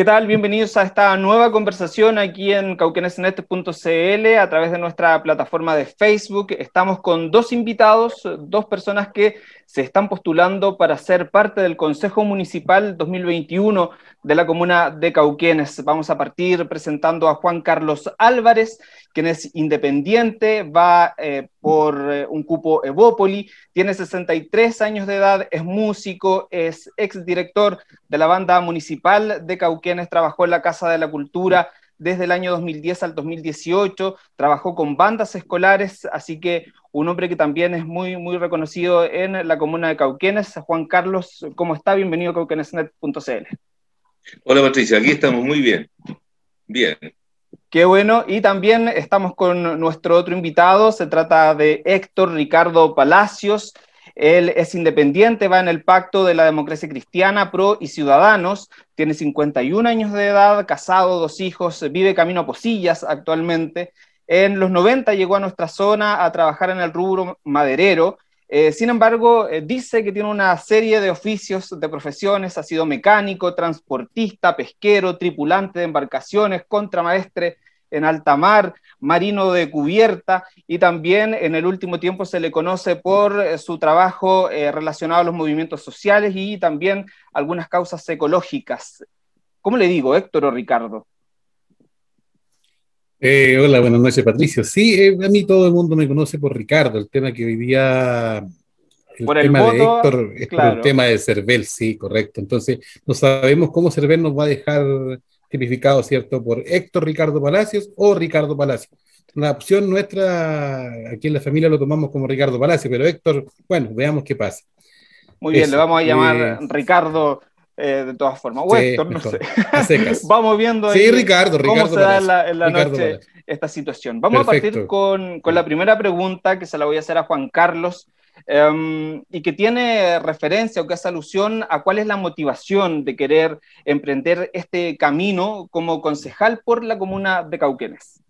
¿Qué tal? Bienvenidos a esta nueva conversación aquí en cauquenesnet.cl a través de nuestra plataforma de Facebook. Estamos con dos invitados, dos personas que se están postulando para ser parte del Consejo Municipal 2021 de la comuna de Cauquenes. Vamos a partir presentando a Juan Carlos Álvarez, quien es independiente, va eh, por eh, un cupo Evópoli, tiene 63 años de edad, es músico, es exdirector de la banda municipal de Cauquenes, trabajó en la Casa de la Cultura desde el año 2010 al 2018, trabajó con bandas escolares, así que un hombre que también es muy, muy reconocido en la comuna de Cauquenes. Juan Carlos, ¿cómo está? Bienvenido a cauquenesnet.cl. Hola Patricia, aquí estamos muy bien. Bien. Qué bueno, y también estamos con nuestro otro invitado, se trata de Héctor Ricardo Palacios. Él es independiente, va en el pacto de la democracia cristiana, pro y ciudadanos, tiene 51 años de edad, casado, dos hijos, vive camino a Posillas actualmente. En los 90 llegó a nuestra zona a trabajar en el rubro maderero. Eh, sin embargo, eh, dice que tiene una serie de oficios, de profesiones, ha sido mecánico, transportista, pesquero, tripulante de embarcaciones, contramaestre, en alta mar, marino de cubierta y también en el último tiempo se le conoce por eh, su trabajo relacionado a los movimientos sociales y también algunas causas ecológicas. ¿Cómo le digo, Héctor o Ricardo? Eh, hola, buenas noches, Patricio. Sí, a mí todo el mundo me conoce por Ricardo, el tema que hoy día el por el tema voto, de Héctor es claro. por el tema de Cervel, sí, correcto. Entonces, no sabemos cómo Cervel nos va a dejar tipificado, ¿cierto? Por Héctor Ricardo Palacios o Ricardo Palacios. La opción nuestra, aquí en la familia lo tomamos como Ricardo Palacios, pero Héctor, bueno, veamos qué pasa. Muy bien, Eso, le vamos a llamar eh, Ricardo eh, de todas formas. Sí, Héctor, no sé. a secas. vamos viendo ahí Sí, Ricardo, cómo se da en la, en la Ricardo noche esta situación. Vamos a partir con, con la primera pregunta que se la voy a hacer a Juan Carlos em, y que tiene referencia o que hace alusión a cuál es la motivación de querer emprender este camino como concejal por la comuna de Cauquenes.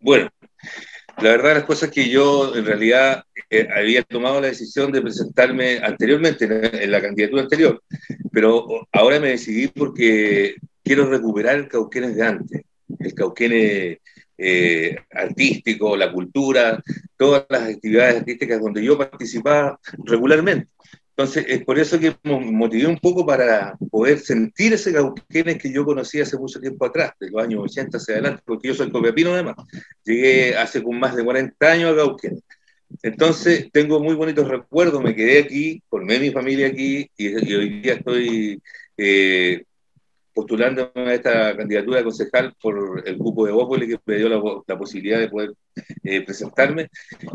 Bueno, la verdad las cosas que yo en realidad eh, había tomado la decisión de presentarme anteriormente en, la candidatura anterior, pero ahora me decidí porque quiero recuperar el Cauquenes de antes, el Cauquenes eh, artístico, la cultura, todas las actividades artísticas donde yo participaba regularmente. Entonces, es por eso que me motivé un poco para poder sentir ese Cauquenes que yo conocí hace mucho tiempo atrás, de los años 80 hacia adelante, porque yo soy copiapino además. Llegué hace más de 40 años a Cauquenes. Entonces, tengo muy bonitos recuerdos, me quedé aquí, formé mi familia aquí y, y hoy día estoy eh, postulándome a esta candidatura de concejal por el cupo de Bópoli que me dio la, la posibilidad de poder eh, presentarme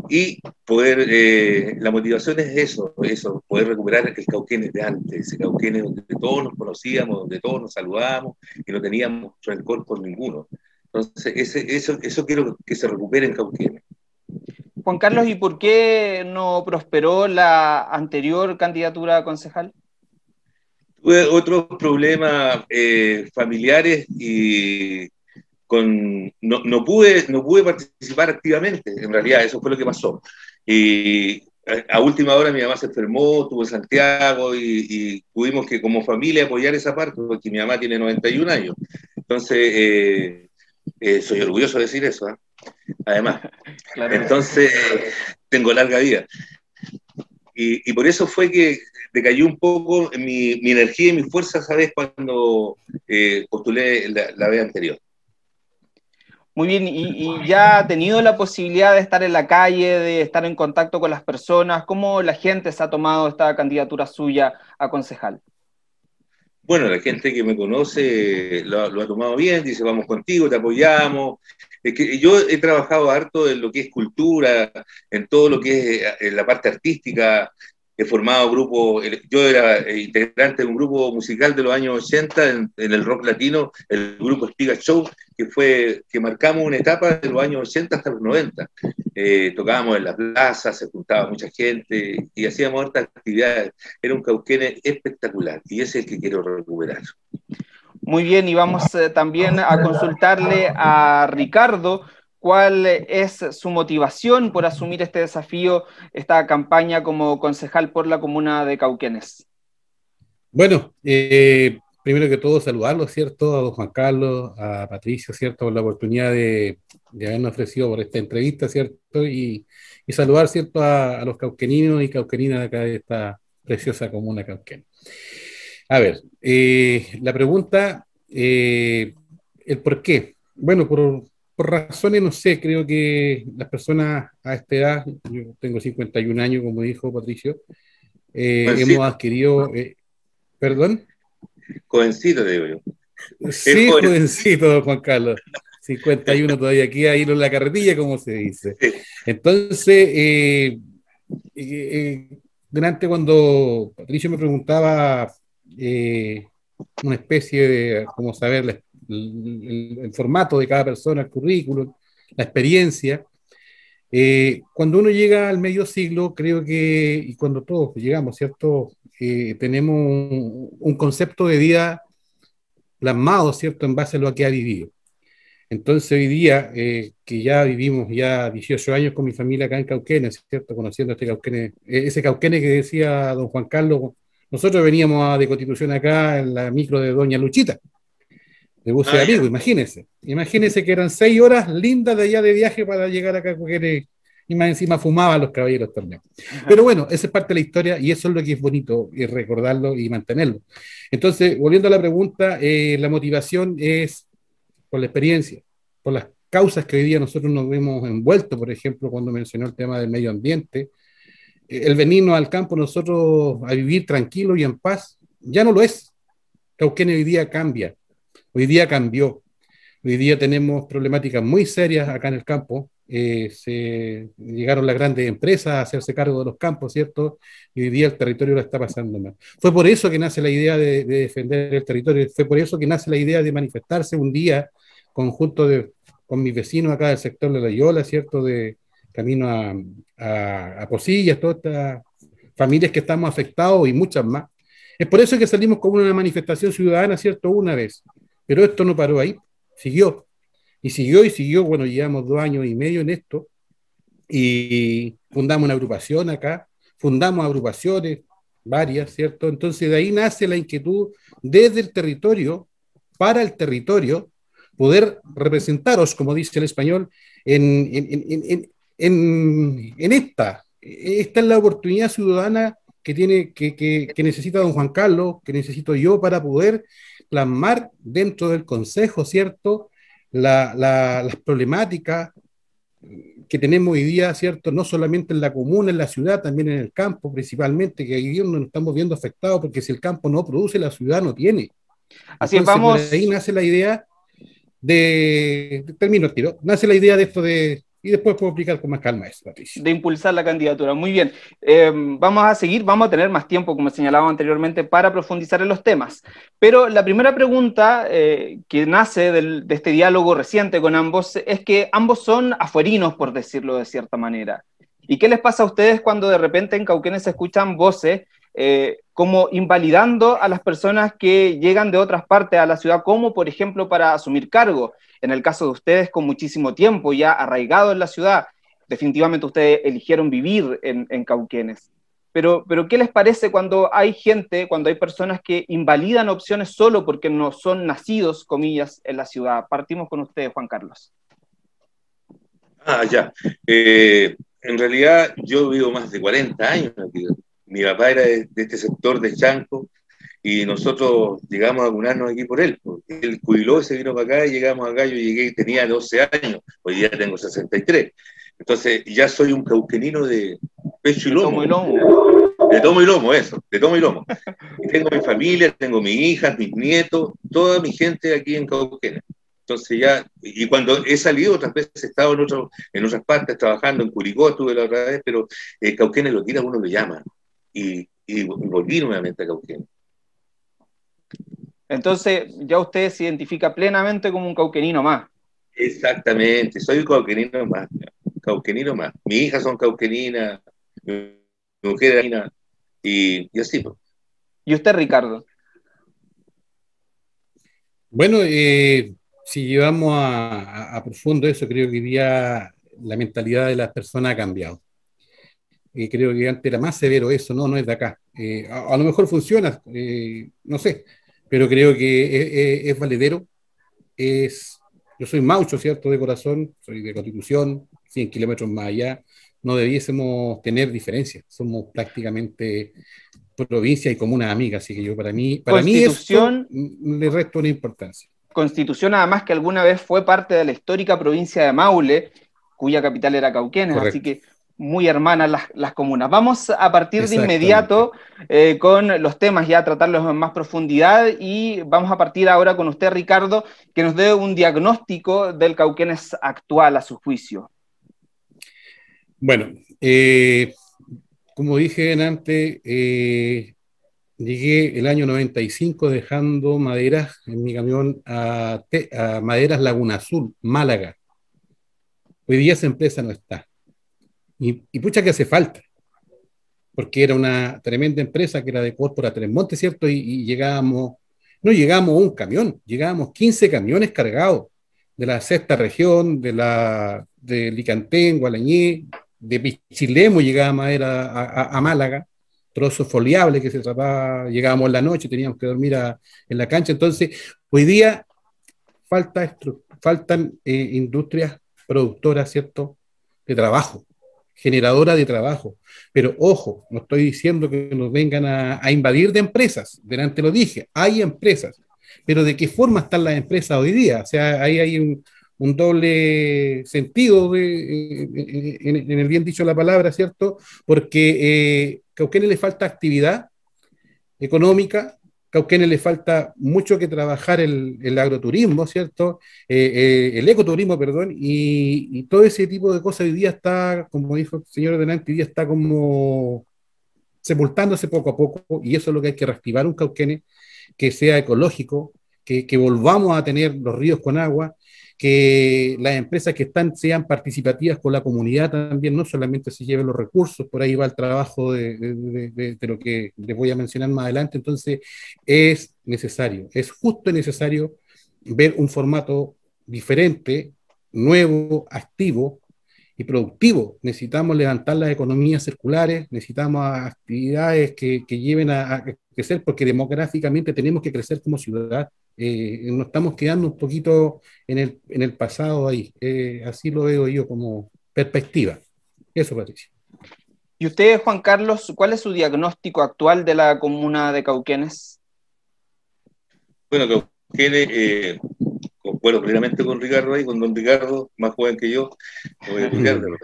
y poder, eh, la motivación es eso, eso, poder recuperar el Cauquenes de antes, ese Cauquenes donde todos nos conocíamos, donde todos nos saludábamos y no teníamos rencor por ninguno. Entonces, eso, eso quiero que se recupere en Cauquenes. Juan Carlos, ¿y por qué no prosperó la anterior candidatura a concejal? Tuve otros problemas eh, familiares y con, no, no, pude, no pude participar activamente, en realidad, eso fue lo que pasó. Y a, a última hora mi mamá se enfermó, estuvo en Santiago y, y, tuvimos que como familia apoyar esa parte, porque mi mamá tiene 91 años. Entonces, eh, eh, soy orgulloso de decir eso, ¿eh? además. Claro. Entonces, tengo larga vida. Y, y, por eso fue que decayó un poco mi, mi energía y mi fuerza, ¿sabes? Cuando eh, postulé la, la, vez anterior. Muy bien, y, y, ya ha tenido la posibilidad de estar en la calle, de estar en contacto con las personas. ¿Cómo la gente se ha tomado esta candidatura suya a concejal? Bueno, la gente que me conoce lo, lo ha tomado bien, dice vamos contigo, te apoyamos. Es que yo he trabajado harto en lo que es cultura, en todo lo que es en la parte artística, he formado grupos, yo era integrante de un grupo musical de los años 80 en, en, el rock latino, el grupo Espiga Show, que fue, que marcamos una etapa de los años 80 hasta los 90. Eh, tocábamos en la plaza, se juntaba mucha gente y hacíamos hartas actividades. Era un cauquene espectacular y ese es el que quiero recuperar. Muy bien, y vamos eh, también a consultarle a Ricardo cuál es su motivación por asumir este desafío, esta campaña como concejal por la comuna de Cauquenes. Bueno, eh, primero que todo saludarlo, ¿cierto? A don Juan Carlos, a Patricio, ¿cierto? Por la oportunidad de, de habernos ofrecido por esta entrevista, ¿cierto? Y, y saludar, ¿cierto? A, los cauqueninos y cauqueninas de acá de esta preciosa comuna cauquena. A ver, eh, la pregunta, eh, el por qué. Bueno, por, por, razones, no sé, creo que las personas a esta edad, yo tengo 51 años, como dijo Patricio, eh, hemos adquirido, perdón. Jovencito, digo yo. Sí, jovencito, Juan Carlos. 51 todavía aquí, ahí en la carretilla, como se dice. Entonces, eh, eh, delante cuando Patricio me preguntaba eh, una especie de, como saber el, formato de cada persona, el currículum, la experiencia, eh, cuando uno llega al medio siglo, creo que, y cuando todos llegamos, ¿cierto? Eh, tenemos un, concepto de vida plasmado, ¿cierto? En base a lo que ha vivido. Entonces hoy día, eh, que ya vivimos ya 18 años con mi familia acá en Cauquenes, ¿cierto? Conociendo este Cauquenes, ese Cauquenes que decía don Juan Carlos, nosotros veníamos de Constitución acá en la micro de doña Luchita, de bus de ah, amigo, imagínense. Imagínense que eran seis horas lindas de allá de viaje para llegar acá a Cauquenes y más encima fumaban los caballeros también. Pero bueno, esa es parte de la historia y eso es lo que es bonito, y recordarlo y mantenerlo. Entonces, volviendo a la pregunta, eh, la motivación es por la experiencia, por las causas que hoy día nosotros nos vemos envueltos, por ejemplo, cuando mencionó el tema del medio ambiente, eh, el venirnos al campo nosotros a vivir tranquilo y en paz, ya no lo es. Cauquenes hoy día cambia, hoy día cambió. Hoy día tenemos problemáticas muy serias acá en el campo. Eh, se llegaron las grandes empresas a hacerse cargo de los campos, ¿cierto? Y hoy día el territorio lo está pasando mal. Fue por eso que nace la idea de, de defender el territorio, fue por eso que nace la idea de manifestarse un día conjunto de, con mis vecinos acá del sector de La Yola, ¿cierto? De camino a, a, a Posillas, todas estas familias que estamos afectados y muchas más. Es por eso que salimos con una manifestación ciudadana, ¿cierto? Una vez. Pero esto no paró ahí, siguió. Y siguió y siguió, bueno, llevamos dos años y medio en esto. Y fundamos una agrupación acá, fundamos agrupaciones, varias, ¿cierto? Entonces de ahí nace la inquietud desde el territorio, para el territorio, poder representaros, como dice el español, en, en, en, en, esta. Esta es la oportunidad ciudadana que, tiene, que, que, que, necesita don Juan Carlos, que necesito yo para poder plasmar dentro del Consejo, ¿cierto? La, la, las problemáticas que tenemos hoy día, ¿cierto? No solamente en la comuna, en la ciudad, también en el campo, principalmente, que hoy día nos estamos viendo afectados porque si el campo no produce, la ciudad no tiene. Así Entonces, vamos. ahí nace la idea de, termino el tiro, nace la idea de esto de, y después puedo explicar con más calma eso, Patricio. De impulsar la candidatura, muy bien. Eh, vamos a seguir, vamos a tener más tiempo, como señalaba anteriormente, para profundizar en los temas. Pero la primera pregunta eh, que nace de este diálogo reciente con ambos es que ambos son afuerinos, por decirlo de cierta manera. ¿Y qué les pasa a ustedes cuando de repente en Cauquenes se escuchan voces eh, como invalidando a las personas que llegan de otras partes a la ciudad, como por ejemplo para asumir cargo. En el caso de ustedes, con muchísimo tiempo ya arraigado en la ciudad, definitivamente ustedes eligieron vivir en, en Cauquenes. Pero, pero, ¿qué les parece cuando hay gente, cuando hay personas que invalidan opciones solo porque no son nacidos, comillas, en la ciudad? Partimos con ustedes, Juan Carlos. Ah, ya. Eh, en realidad, yo vivo más de 40 años aquí mi papá era de, de, este sector de Chanco y nosotros llegamos a vacunarnos aquí por él. Él jubiló y se vino para acá y llegamos acá, yo llegué y tenía 12 años, hoy día tengo 63. Entonces ya soy un cauquenino de pecho y lomo. De tomo y lomo. De tomo y lomo, eso, de tomo y lomo. Y tengo mi familia, tengo mis hijas, mis nietos, toda mi gente aquí en Cauquenes. Entonces ya, y cuando he salido otras veces he estado en, otro, en otras partes trabajando, en Curicó estuve la otra vez, pero eh, Cauquenes lo tira, uno lo llama y, y volví nuevamente a Cauquenes. Entonces, ya usted se identifica plenamente como un cauquenino más. Exactamente, soy un cauquenino más, cauquenino más. Mis hijas son cauqueninas, mi mujer es y, y así. Pues. ¿Y usted, Ricardo? Bueno, eh, si llevamos a, a, a, profundo eso, creo que hoy día la mentalidad de las personas ha cambiado eh, creo que antes era más severo eso, no, no es de acá. Eh, a, a, lo mejor funciona, eh, no sé, pero creo que es, valedero. Es, yo soy maucho, ¿cierto? De corazón, soy de Constitución, 100 kilómetros más allá. No debiésemos tener diferencias. Somos prácticamente provincia y comunas amigas, así que yo para mí, para mí eso le resto una importancia. Constitución, además, que alguna vez fue parte de la histórica provincia de Maule, cuya capital era Cauquenes, así que muy hermanas las, comunas. Vamos a partir de inmediato eh, con los temas, ya a tratarlos en más profundidad, y vamos a partir ahora con usted, Ricardo, que nos dé un diagnóstico del Cauquenes actual a su juicio. Bueno, eh, como dije antes, eh, llegué el año 95 dejando maderas en mi camión a, Maderas Laguna Azul, Málaga. Hoy día esa empresa no está. Y, pucha que hace falta, porque era una tremenda empresa que era de Corpora Tres Montes, ¿cierto? Y, llegábamos, no llegábamos a un camión, llegábamos 15 camiones cargados de la sexta región, de la de Licantén, Gualañé, de Pichilemo llegaba madera a, a, Málaga, trozos foliables que se trataba, llegábamos en la noche, teníamos que dormir en la cancha. Entonces, hoy día falta faltan eh, industrias productoras, ¿cierto?, de trabajo, generadoras de trabajo. Pero ojo, no estoy diciendo que nos vengan a, a invadir de empresas, delante lo dije, hay empresas, pero ¿de qué forma están las empresas hoy día? O sea, ahí hay un, doble sentido de, eh, en, el bien dicho la palabra, ¿cierto? Porque eh, Cauquenes le falta actividad económica, Cauquenes le falta mucho que trabajar el, agroturismo, ¿cierto? Eh, el ecoturismo, perdón, y, todo ese tipo de cosas hoy día está, como dijo el señor delante, hoy día está como sepultándose poco a poco, y eso es lo que hay que reactivar un Cauquenes que sea ecológico, que volvamos a tener los ríos con agua, que las empresas que están sean participativas con la comunidad también, no solamente se lleven los recursos, por ahí va el trabajo de, lo que les voy a mencionar más adelante, entonces es necesario, es justo necesario ver un formato diferente, nuevo, activo y productivo. Necesitamos levantar las economías circulares, necesitamos actividades que, lleven a, a crecer, porque demográficamente tenemos que crecer como ciudad eh, nos estamos quedando un poquito en el, en el pasado ahí. Eh, así lo veo yo como perspectiva. Eso, Patricia. ¿Y usted, Juan Carlos, cuál es su diagnóstico actual de la comuna de Cauquenes? Bueno, Cauquenes, eh, bueno, primeramente con Ricardo ahí, con don Ricardo, más joven que yo.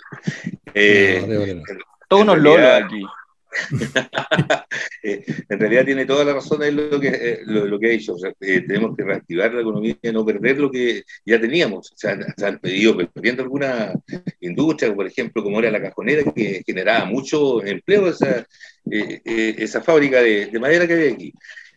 Eh, Todos unos lolos aquí. Eh, en realidad tiene toda la razón en lo que, eh, lo, que ha dicho. Eh, tenemos que reactivar la economía y no perder lo que ya teníamos. se han pedido perdiendo alguna industria, por ejemplo, como era la cajonera, que generaba mucho empleo esa, fábrica de, madera que hay aquí.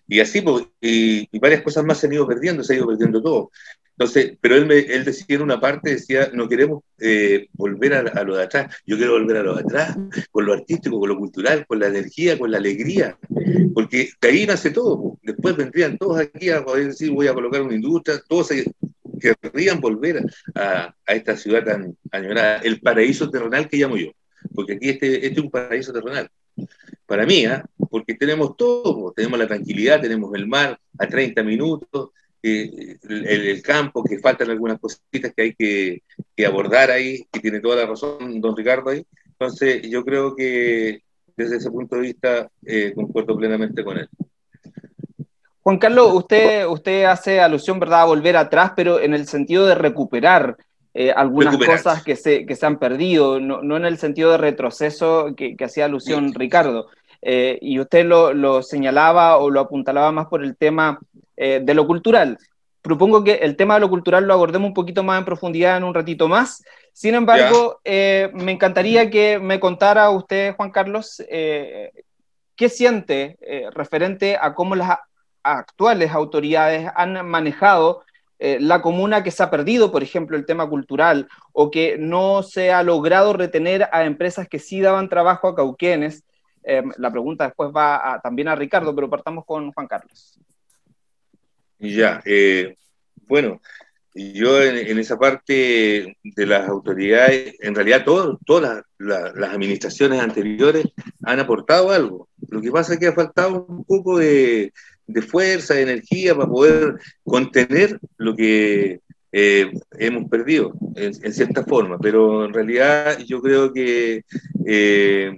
Y así, pues, y, varias cosas más se han ido perdiendo, se ha ido perdiendo todo. Entonces, pero él, me, él decía en una parte, decía, no queremos eh, volver a, lo de atrás, yo quiero volver a lo de atrás, con lo artístico, con lo cultural, con la energía, con la alegría, porque de ahí nace todo. Después vendrían todos aquí a poder decir, voy a colocar una industria, todos querrían volver a, a, esta ciudad tan añorada, el paraíso terrenal que llamo yo, porque aquí este, este es un paraíso terrenal. Para mí, ¿eh? porque tenemos todo, tenemos la tranquilidad, tenemos el mar a 30 minutos, el, campo, que faltan algunas cositas que hay que, abordar ahí, que tiene toda la razón don Ricardo ahí. Entonces, yo creo que desde ese punto de vista eh, concuerdo plenamente con él. Juan Carlos, usted, usted hace alusión, ¿verdad?, a volver atrás, pero en el sentido de recuperar eh, algunas cosas que se, que se han perdido, no, no, en el sentido de retroceso que, que hacía alusión Ricardo. Eh, y usted lo, lo, señalaba o lo apuntalaba más por el tema eh, de lo cultural. Propongo que el tema de lo cultural lo abordemos un poquito más en profundidad en un ratito más. Sin embargo, me encantaría que me contara usted, Juan Carlos, qué siente referente a cómo las actuales autoridades han manejado la comuna que se ha perdido, por ejemplo, el tema cultural, o que no se ha logrado retener a empresas que sí daban trabajo a Cauquenes. la pregunta después va también a Ricardo, pero partamos con Juan Carlos. Ya, eh, bueno, yo en, esa parte de las autoridades, en realidad todas las administraciones anteriores han aportado algo. Lo que pasa es que ha faltado un poco de, de fuerza, de energía para poder contener lo que eh, hemos perdido, en, cierta forma. Pero en realidad yo creo que eh,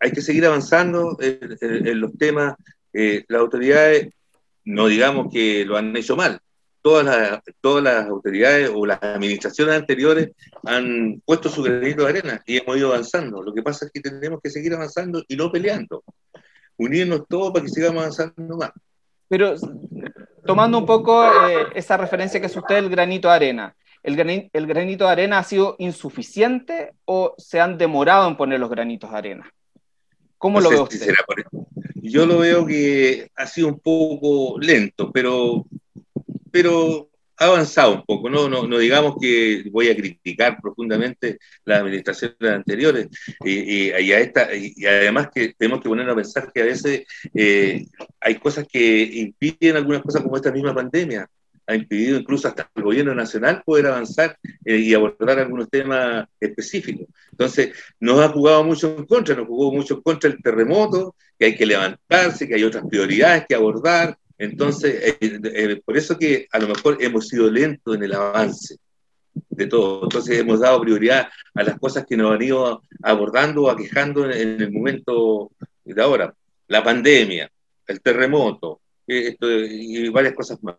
hay que seguir avanzando en, los temas. Eh, las autoridades, no digamos que lo han hecho mal, todas todas las autoridades o las administraciones anteriores han puesto su granito de arena y hemos ido avanzando. Lo que pasa es que tenemos que seguir avanzando y no peleando. Unirnos todos para que sigamos avanzando más. Pero tomando un poco eh, esa referencia que es usted el granito de arena, ¿el, granito de arena ha sido insuficiente o se han demorado en poner los granitos de arena? ¿Cómo lo ve usted? Yo lo veo que ha sido un poco lento, pero pero avanzado un poco, no, no, no digamos que voy a criticar profundamente las administraciones anteriores, y, y, esta, y además que tenemos que ponernos a pensar que a veces eh, hay cosas que impiden algunas cosas como esta misma pandemia, ha impedido incluso hasta el gobierno nacional poder avanzar eh, y abordar algunos temas específicos. Entonces, nos ha jugado mucho en contra, nos jugó mucho en contra el terremoto, que hay que levantarse, que hay otras prioridades que abordar, entonces, eh, eh, por eso que a lo mejor hemos sido lentos en el avance de todo. Entonces, hemos dado prioridad a las cosas que nos han ido abordando o aquejando en, el momento de ahora. La pandemia, el terremoto eh, y varias cosas más.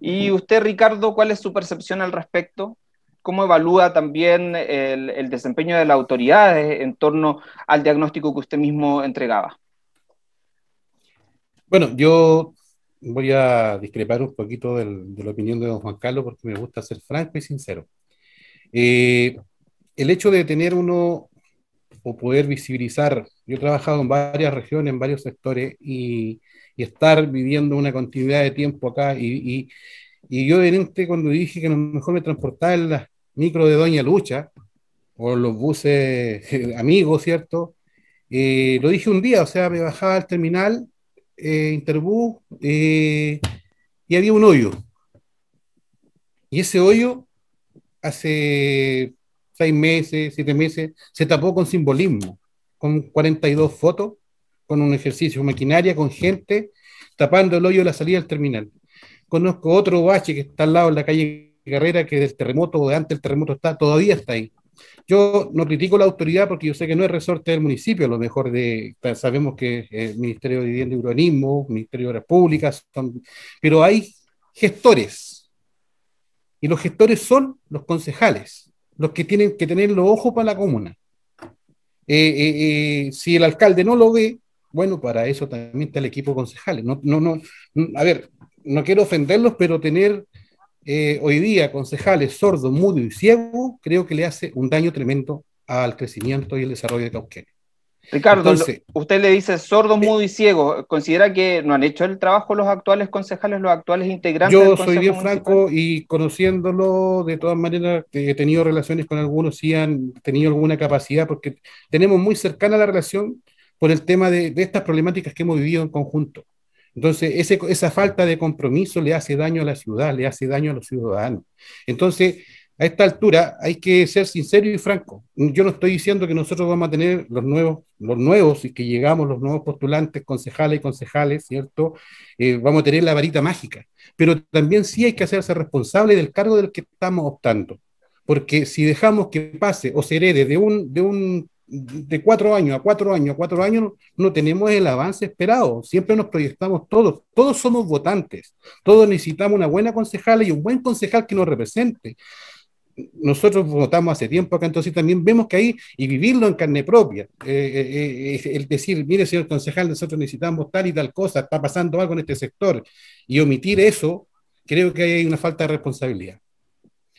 ¿Y usted, Ricardo, cuál es su percepción al respecto? ¿Cómo evalúa también el, el desempeño de las autoridades en torno al diagnóstico que usted mismo entregaba? Bueno, yo voy a discrepar un poquito de la opinión de don Juan Carlos porque me gusta ser franco y sincero. Eh, el hecho de tener uno o poder visibilizar, yo he trabajado en varias regiones, en varios sectores y, estar viviendo una continuidad de tiempo acá y, y, yo evidente cuando dije que a lo mejor me transportaba en micro de Doña Lucha o los buses amigos, ¿cierto? Eh, lo dije un día, o sea, me bajaba al terminal eh, Interbú eh, y había un hoyo. Y ese hoyo, hace seis meses, siete meses, se tapó con simbolismo, con 42 fotos, con un ejercicio, maquinaria, con gente, tapando el hoyo de la salida del terminal. Conozco otro bache que está al lado de la calle Carrera, que del terremoto de antes del terremoto está, todavía está ahí. Yo no critico la autoridad porque yo sé que no es resorte del municipio, a lo mejor de, sabemos que el Ministerio de Vivienda y Urbanismo, Ministerio de Obras Públicas, pero hay gestores. Y los gestores son los concejales, los que tienen que tener los ojos para la comuna. Eh, eh, eh, si el alcalde no lo ve, bueno, para eso también está el equipo de concejales. No, no, no, a ver, no quiero ofenderlos, pero tener eh, hoy día concejales sordo, mudo y ciego, creo que le hace un daño tremendo al crecimiento y el desarrollo de Cauquenes. Ricardo, usted le dice sordo, mudo y ciego. ¿Considera que no han hecho el trabajo los actuales concejales, los actuales integrantes? Yo soy bien franco y conociéndolo, de todas maneras, he tenido relaciones con algunos, sí han tenido alguna capacidad, porque tenemos muy cercana la relación por el tema de estas problemáticas que hemos vivido en conjunto. Entonces, esa falta de compromiso le hace daño a la ciudad, le hace daño a los ciudadanos. Entonces, a esta altura hay que ser sincero y franco. Yo no estoy diciendo que nosotros vamos a tener los nuevos, los nuevos y que llegamos los nuevos postulantes, concejales y concejales, ¿cierto? Eh, vamos a tener la varita mágica. Pero también sí hay que hacerse responsable del cargo del que estamos optando. Porque si dejamos que pase o se herede de un, de un de cuatro años a cuatro años a cuatro años no tenemos el avance esperado. Siempre nos proyectamos todos. Todos somos votantes. Todos necesitamos una buena concejala y un buen concejal que nos represente. Nosotros votamos hace tiempo acá, entonces también vemos que hay, y vivirlo en carne propia, eh, eh, eh, el decir, mire, señor concejal, nosotros necesitamos tal y tal cosa, está pasando algo en este sector, y omitir eso, creo que hay una falta de responsabilidad.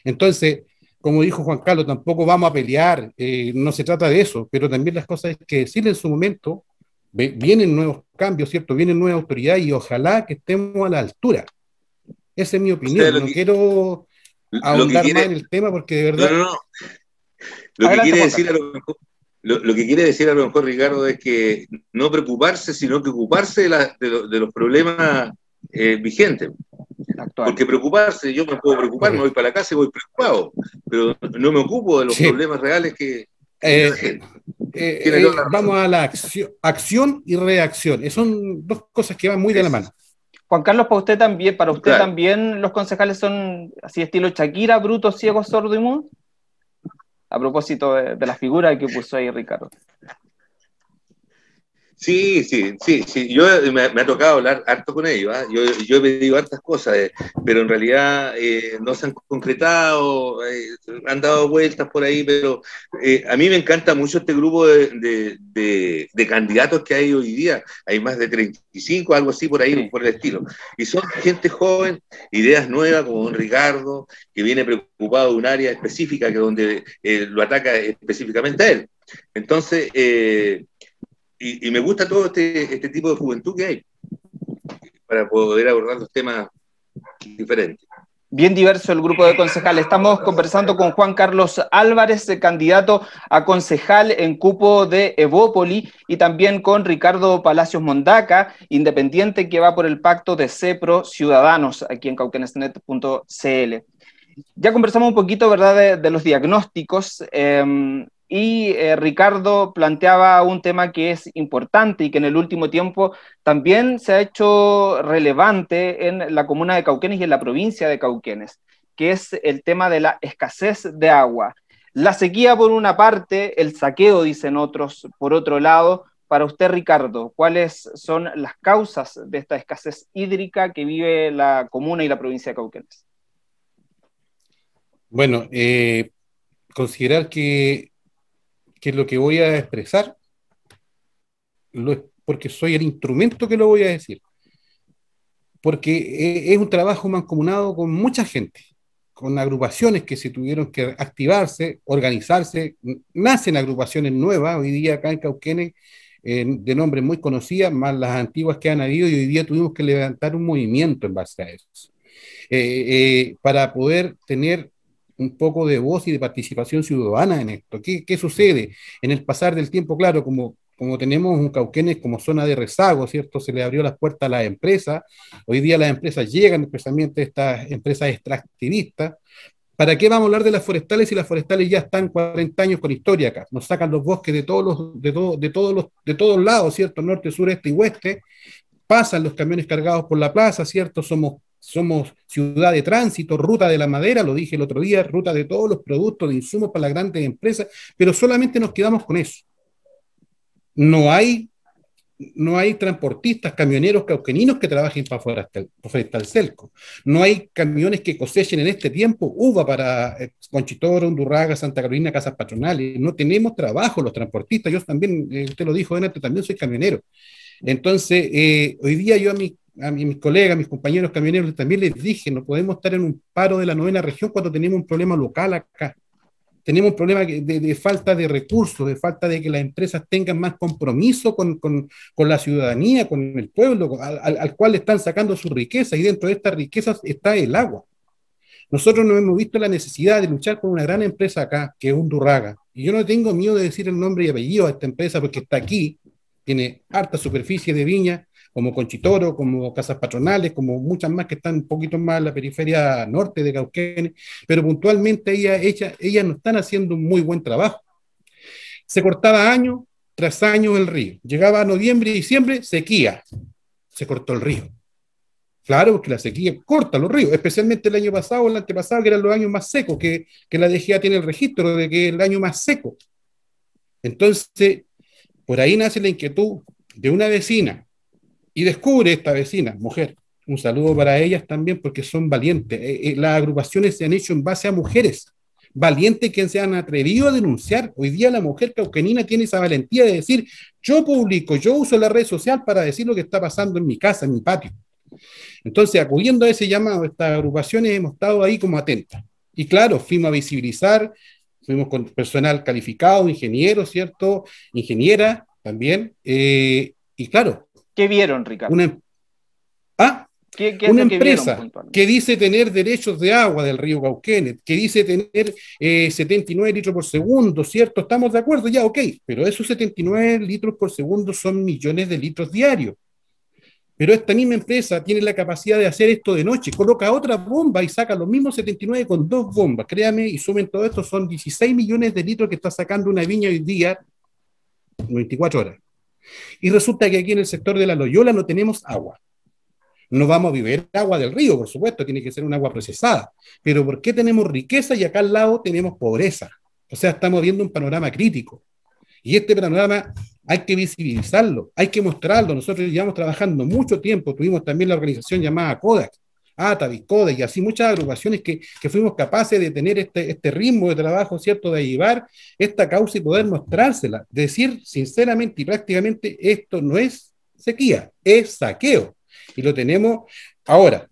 Entonces, como dijo Juan Carlos, tampoco vamos a pelear, eh, no se trata de eso, pero también las cosas es que decirle en su momento, vienen nuevos cambios, ¿cierto? Vienen nuevas autoridades y ojalá que estemos a la altura. Esa es mi opinión. no quiero ahondar más en el tema porque de verdad. No, no, no. Lo, que quiere decir a lo, mejor, lo, que quiere decir a lo mejor, Ricardo, es que no preocuparse, sino que ocuparse de, los problemas eh, vigentes. Porque preocuparse, yo me puedo preocupar, me voy para la casa y voy preocupado, pero no me ocupo de los problemas reales que... Eh, eh, eh, vamos a la acción, acción y reacción. Son dos cosas que van muy de la mano. Juan Carlos, para usted también, para usted también los concejales son así estilo Shakira, bruto, ciego, sordo y mudo. A propósito de, de la figura que puso ahí Ricardo. Sí, sí, sí, sí. Yo me, ha tocado hablar harto con ellos. ¿ah? Yo, yo, he pedido hartas cosas, eh, pero en realidad eh, no se han concretado, eh, han dado vueltas por ahí, pero a mí me encanta mucho este grupo de, de, candidatos que hay hoy día. Hay más de 35, algo así por ahí, por el estilo. Y son gente joven, ideas nuevas, como un Ricardo, que viene preocupado de un área específica que donde lo ataca específicamente a él. Entonces, y, me gusta todo este, este tipo de juventud que hay para poder abordar los temas diferentes. Bien diverso el grupo de concejales. Estamos conversando con Juan Carlos Álvarez, candidato a concejal en cupo de Evópoli, y también con Ricardo Palacios Mondaca, independiente que va por el pacto de CEPRO Ciudadanos, aquí en cauquenesnet.cl. Ya conversamos un poquito, ¿verdad?, de, los diagnósticos. Em, y eh, Ricardo planteaba un tema que es importante y que en el último tiempo también se ha hecho relevante en la comuna de Cauquenes y en la provincia de Cauquenes, que es el tema de la escasez de agua. La sequía por una parte, el saqueo, dicen otros, por otro lado. Para usted, Ricardo, ¿cuáles son las causas de esta escasez hídrica que vive la comuna y la provincia de Cauquenes? Bueno, eh, considerar que que lo que voy a expresar, lo, porque soy el instrumento que lo voy a decir. Porque es un trabajo mancomunado con mucha gente, con agrupaciones que se tuvieron que activarse, organizarse. Nacen agrupaciones nuevas, hoy día acá en Cauquenes, de nombre muy conocidas, más las antiguas que han habido, y hoy día tuvimos que levantar un movimiento en base a eso. Eh, eh, para poder tener un poco de voz y de participación ciudadana en esto. ¿Qué, qué sucede? En el pasar del tiempo, claro, como, como tenemos un Cauquenes como zona de rezago, ¿cierto? Se le abrió las puertas a las empresas. Hoy día las empresas llegan, especialmente estas empresas extractivistas. ¿Para qué vamos a hablar de las forestales si las forestales ya están 40 años con historia acá? Nos sacan los bosques de todos los, de, todo, de todos los, de todos lados, ¿cierto? Norte, sur, este y oeste. Pasan los camiones cargados por la plaza, ¿cierto? Somos somos ciudad de tránsito, ruta de la madera, lo dije el otro día, ruta de todos los productos, de insumos para las grandes empresas, pero solamente nos quedamos con eso. No hay, no hay transportistas, camioneros cauqueninos que trabajen para Forestal Celco. No hay camiones que cosechen en este tiempo uva para eh, Conchitoro, Undurraga, Santa Carolina, Casas Patronales. No tenemos trabajo los transportistas. Yo también, eh, usted lo dijo, antes, también soy camionero. Entonces, eh, hoy día yo a mi a mis colegas, mis compañeros camioneros, también les dije, no podemos estar en un paro de la novena región cuando tenemos un problema local acá. Tenemos un problema de, falta de recursos, de falta de que las empresas tengan más compromiso con, con, con la ciudadanía, con el pueblo, al, al, cual están sacando su riqueza, y dentro de estas riquezas está el agua. Nosotros no hemos visto la necesidad de luchar por una gran empresa acá, que es Undurraga. Y yo no tengo miedo de decir el nombre y apellido a esta empresa porque está aquí, tiene harta superficie de viña, como Conchitoro, como Casas Patronales, como muchas más que están un poquito más en la periferia norte de Cauquenes, pero puntualmente ellas, ellas, no están haciendo un muy buen trabajo. Se cortaba año tras año el río. Llegaba noviembre y diciembre, sequía. Se cortó el río. Claro, porque la sequía corta los ríos, especialmente el año pasado o el antepasado, que eran los años más secos, que, que la DGA tiene el registro de que el año más seco. Entonces, por ahí nace la inquietud de una vecina y descubre esta vecina, mujer. Un saludo para ellas también porque son valientes. Eh, eh, las agrupaciones se han hecho en base a mujeres, valientes que se han atrevido a denunciar. Hoy día la mujer cauquenina tiene esa valentía de decir, yo publico, yo uso la red social para decir lo que está pasando en mi casa, en mi patio. Entonces, acudiendo a ese llamado, estas agrupaciones hemos estado ahí como atentas. Y claro, fuimos a visibilizar, fuimos con personal calificado, ingenieros, ¿cierto? Ingeniera también. Eh, y claro, ¿Qué vieron, Ricardo? Una, ¿ah? una empresa que, dice tener derechos de agua del río Cauquenes, que dice tener 79 eh, litros por segundo, ¿cierto? Estamos de acuerdo, ya, ok, pero esos 79 litros por segundo son millones de litros diarios. Pero esta misma empresa tiene la capacidad de hacer esto de noche, coloca otra bomba y saca los mismos 79 con dos bombas. Créame, y sumen todo esto, son 16 millones de litros que está sacando una viña hoy día 24 horas. Y resulta que aquí en el sector de la Loyola no tenemos agua. No vamos a vivir agua del río, por supuesto, tiene que ser un agua procesada. Pero ¿por qué tenemos riqueza y acá al lado tenemos pobreza? O sea, estamos viendo un panorama crítico. Y este panorama hay que visibilizarlo, hay que mostrarlo. Nosotros llevamos trabajando mucho tiempo, tuvimos también la organización llamada Kodak, ATA, Kodak y así muchas agrupaciones que, que, fuimos capaces de tener este, este ritmo de trabajo, ¿cierto? De llevar esta causa y poder mostrársela. Decir sinceramente y prácticamente esto no es sequía, es saqueo. Y lo tenemos ahora.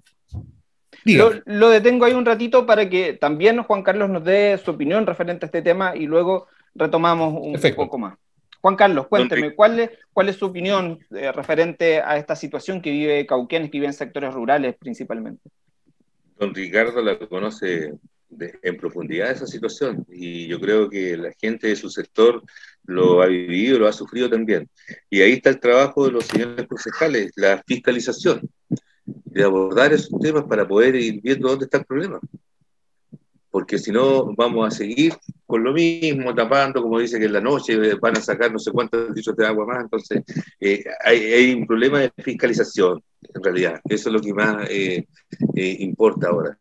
Lo, lo, detengo ahí un ratito para que también Juan Carlos nos dé su opinión referente a este tema y luego retomamos un Perfecto. poco más. Juan Carlos, cuénteme, ¿cuál es, cuál es su opinión eh, referente a esta situación que vive Cauquenes, que vive en sectores rurales principalmente? Don Ricardo la conoce de, en profundidad esa situación y yo creo que la gente de su sector lo ha vivido, lo ha sufrido también. Y ahí está el trabajo de los señores concejales, la fiscalización, de abordar esos temas para poder ir viendo dónde está el problema porque si no vamos a seguir con lo mismo, tapando, como dice que en la noche van a sacar no sé cuántos litros de agua más, entonces eh, hay, un problema de fiscalización, en realidad, eso es lo que más eh, eh, importa ahora,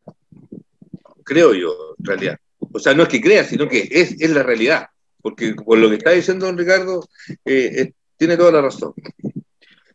creo yo, en realidad. O sea, no es que crea, sino que es, es la realidad, porque por lo que está diciendo don Ricardo, tiene toda la razón.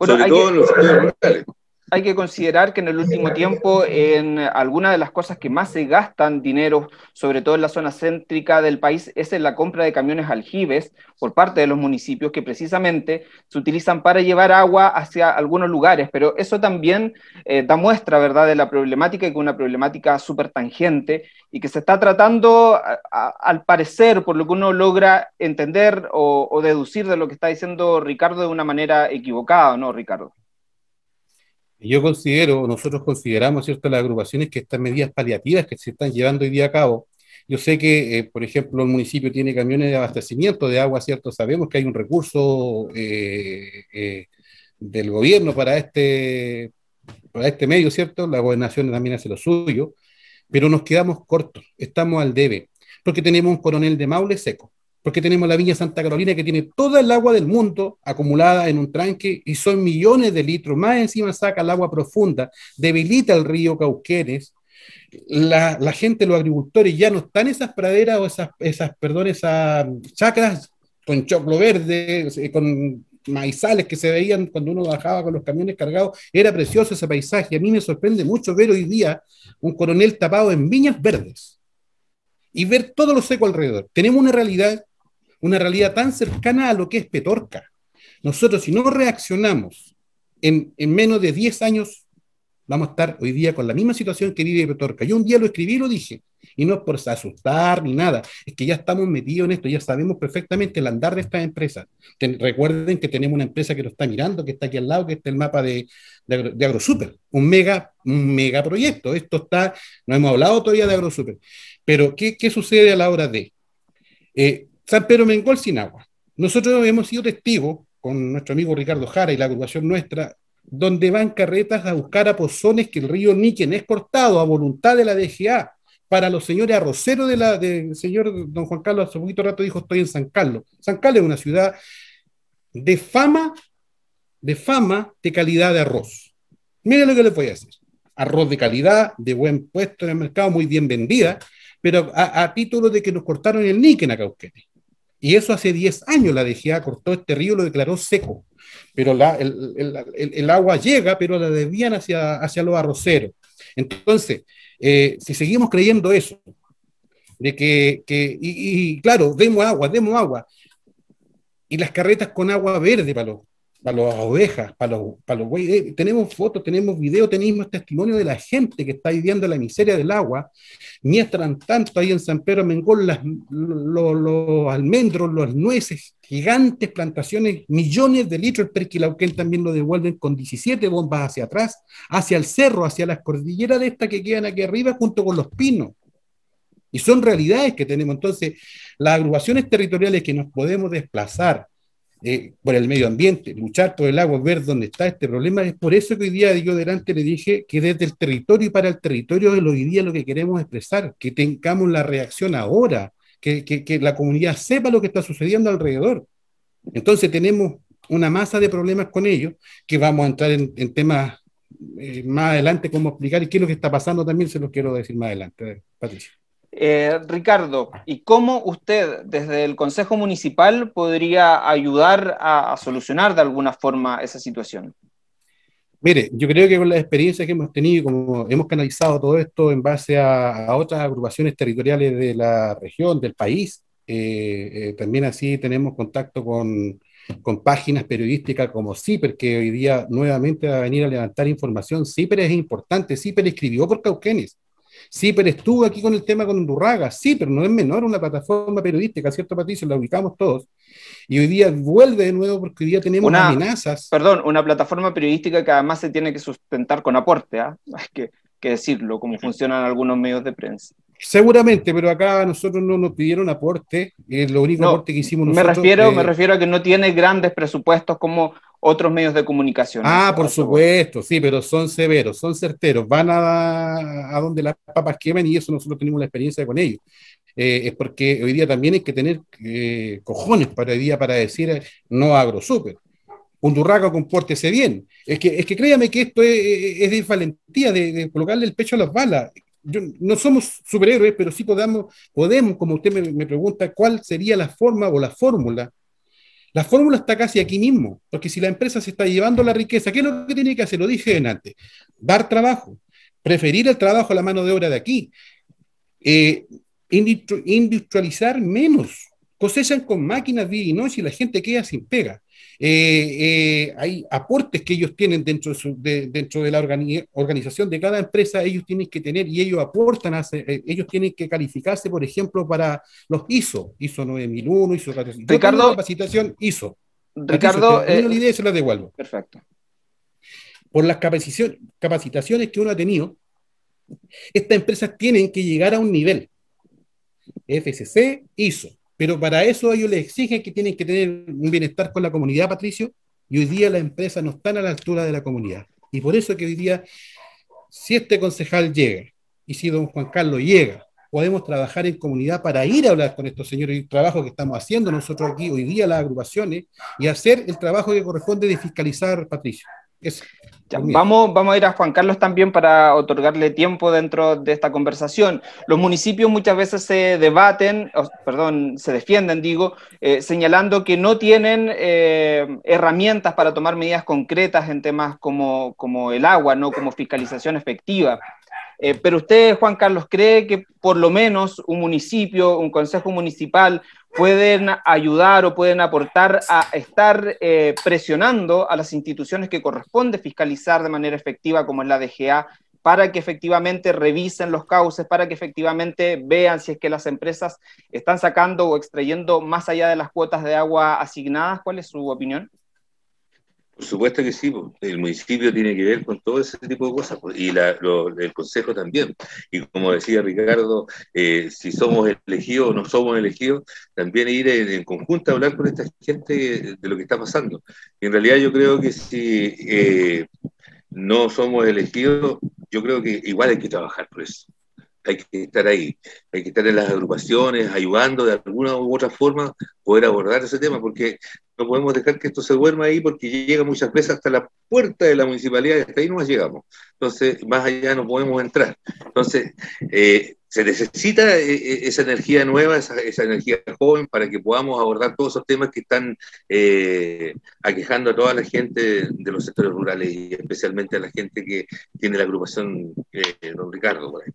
Sobre todo en los sectores rurales hay que considerar que en el último tiempo en algunas de las cosas que más se gastan dinero, sobre todo en la zona céntrica del país, es en la compra de camiones aljibes por parte de los municipios que precisamente se utilizan para llevar agua hacia algunos lugares, pero eso también eh, da muestra, ¿verdad?, de la problemática y que una problemática súper tangente y que se está tratando, al parecer, por lo que uno logra entender o, o deducir de lo que está diciendo Ricardo de una manera equivocada, ¿no, Ricardo? Yo considero, nosotros consideramos, ¿cierto?, las agrupaciones que estas medidas paliativas que se están llevando hoy día a cabo. Yo sé que, eh, por ejemplo, el municipio tiene camiones de abastecimiento de agua, ¿cierto? Sabemos que hay un recurso eh, eh, del gobierno para este, para este medio, ¿cierto? La gobernación también hace lo suyo, pero nos quedamos cortos, estamos al debe, porque tenemos un coronel de Maule seco porque tenemos la Viña Santa Carolina que tiene toda el agua del mundo acumulada en un tranque y son millones de litros, más encima saca el agua profunda, debilita el río Cauquenes, la, la gente, los agricultores ya no están esas praderas o esas, esas perdón, esas chacras con choclo verde, eh, con maizales que se veían cuando uno bajaba con los camiones cargados, era precioso ese paisaje. A mí me sorprende mucho ver hoy día un coronel tapado en viñas verdes y ver todo lo seco alrededor. Tenemos una realidad una realidad tan cercana a lo que es Petorca. Nosotros, si no reaccionamos en, menos de 10 años, vamos a estar hoy día con la misma situación que vive Petorca. Yo un día lo escribí y lo dije, y no es por asustar ni nada, es que ya estamos metidos en esto, ya sabemos perfectamente el andar de estas empresas. recuerden que tenemos una empresa que nos está mirando, que está aquí al lado, que está el mapa de, de, AgroSuper, un mega, un mega proyecto. Esto está, no hemos hablado todavía de AgroSuper, pero ¿qué, qué sucede a la hora de? Eh, San Pedro Mengol sin agua. Nosotros hemos sido testigos con nuestro amigo Ricardo Jara y la agrupación nuestra, donde van carretas a buscar a pozones que el río Níquen es cortado a voluntad de la DGA para los señores arroceros de la, del señor don Juan Carlos hace poquito rato dijo estoy en San Carlos. San Carlos es una ciudad de fama, de fama de calidad de arroz. Miren lo que les voy a decir. Arroz de calidad, de buen puesto en el mercado, muy bien vendida, pero a, título de que nos cortaron el níquel a Cauquenes. Y eso hace 10 años la DGA cortó este río, lo declaró seco. Pero el, el, el, agua llega, pero la desvían hacia, hacia los arroceros. Entonces, eh, si seguimos creyendo eso, de que, que y, y, claro, demos agua, demos agua, y las carretas con agua verde para para las ovejas, para los, para los eh, Tenemos fotos, tenemos videos, tenemos testimonio de la gente que está viviendo la miseria del agua. Mientras tanto, ahí en San Pedro Mengol, las, los, almendros, los nueces, gigantes plantaciones, millones de litros per Quilauquén también lo devuelven con 17 bombas hacia atrás, hacia el cerro, hacia las cordilleras de estas que quedan aquí arriba, junto con los pinos. Y son realidades que tenemos. Entonces, las agrupaciones territoriales que nos podemos desplazar, eh, por el medio ambiente, luchar por el agua, ver dónde está este problema. Es por eso que hoy día yo delante le dije que desde el territorio y para el territorio es hoy día lo que queremos expresar, que tengamos la reacción ahora, que, que, la comunidad sepa lo que está sucediendo alrededor. Entonces tenemos una masa de problemas con ellos que vamos a entrar en, temas eh, más adelante, cómo explicar y qué es lo que está pasando también, se los quiero decir más adelante. Patricia. Eh, Ricardo, ¿y cómo usted desde el Consejo Municipal podría ayudar a, solucionar de alguna forma esa situación? Mire, yo creo que con la experiencia que hemos tenido, como hemos canalizado todo esto en base a, otras agrupaciones territoriales de la región, del país, eh, eh, también así tenemos contacto con, con páginas periodísticas como CIPER, que hoy día nuevamente va a venir a levantar información. CIPER es importante, CIPER escribió por Cauquenes. Sí, pero estuvo aquí con el tema con Undurraga, sí, pero no es menor una plataforma periodística, ¿cierto, Patricio? La ubicamos todos. Y hoy día vuelve de nuevo porque hoy día tenemos amenazas. Perdón, una plataforma periodística que además se tiene que sustentar con aporte, ¿ah? hay que, que decirlo, como funcionan algunos medios de prensa. Seguramente, pero acá nosotros no nos pidieron aporte, es lo único aporte que hicimos nosotros. Me refiero, me refiero a que no tiene grandes presupuestos como otros medios de comunicación. Ah, por supuesto, sí, pero son severos, son certeros, van a, a donde las papas queman y eso nosotros tenemos la experiencia con ellos. Eh, es porque hoy día también hay que tener eh, cojones para hoy día para decir eh, no agro super. Un durraco compórtese bien. Es que, es que créame que esto es, es de valentía, de, de, colocarle el pecho a las balas. No somos superhéroes, pero sí podemos, como usted me, me pregunta, cuál sería la forma o la fórmula la fórmula está casi aquí mismo, porque si la empresa se está llevando la riqueza, ¿qué es lo que tiene que hacer? Lo dije antes, dar trabajo, preferir el trabajo a la mano de obra de aquí, eh, industrializar menos, cosechan con máquinas día y noche y la gente queda sin pega. Eh, eh, hay aportes que ellos tienen dentro de, dentro de la organización de cada empresa, ellos tienen que tener y ellos aportan, eh, ellos tienen que calificarse, por ejemplo, para los ISO, ISO 9001, ISO Ricardo, capacitación ISO. Ricardo, eh, una idea se la devuelvo. Perfecto. Por las capacitaciones que uno ha tenido, estas empresas tienen que llegar a un nivel FCC, ISO. Pero para eso ellos les exigen que tienen que tener un bienestar con la comunidad, Patricio, y hoy día las empresas no están a la altura de la comunidad. Y por eso que hoy día, si este concejal llega, y si don Juan Carlos llega, podemos trabajar en comunidad para ir a hablar con estos señores y el trabajo que estamos haciendo nosotros aquí hoy día, las agrupaciones, y hacer el trabajo que corresponde de fiscalizar, Patricio. Eso vamos, vamos a ir a Juan Carlos también para otorgarle tiempo dentro de esta conversación. Los municipios muchas veces se debaten, perdón, se defienden, digo, eh, señalando que no tienen eh, herramientas para tomar medidas concretas en temas como, como el agua, no como fiscalización efectiva. Eh, pero usted, Juan Carlos, cree que por lo menos un municipio, un consejo municipal, pueden ayudar o pueden aportar a estar eh, presionando a las instituciones que corresponde fiscalizar de manera efectiva, como es la DGA, para que efectivamente revisen los cauces, para que efectivamente vean si es que las empresas están sacando o extrayendo más allá de las cuotas de agua asignadas. ¿Cuál es su opinión? Por supuesto que sí, el municipio tiene que ver con todo ese tipo de cosas y el consejo también. Y como decía Ricardo, eh, si somos elegidos o no somos elegidos, también ir en, conjunto a hablar con esta gente de lo que está pasando. En realidad yo creo que si eh, no somos elegidos, yo creo que igual hay que trabajar por eso hay que estar ahí, hay que estar en las agrupaciones, ayudando de alguna u otra forma poder abordar ese tema, porque no podemos dejar que esto se duerma ahí porque llega muchas veces hasta la puerta de la municipalidad y hasta ahí no más llegamos. Entonces, más allá no podemos entrar. Entonces, eh, se necesita eh, eh, esa energía nueva, esa, energía joven para que podamos abordar todos esos temas que están aquejando a toda la gente de los sectores rurales y especialmente a la gente que tiene la agrupación Don Ricardo. Por ahí.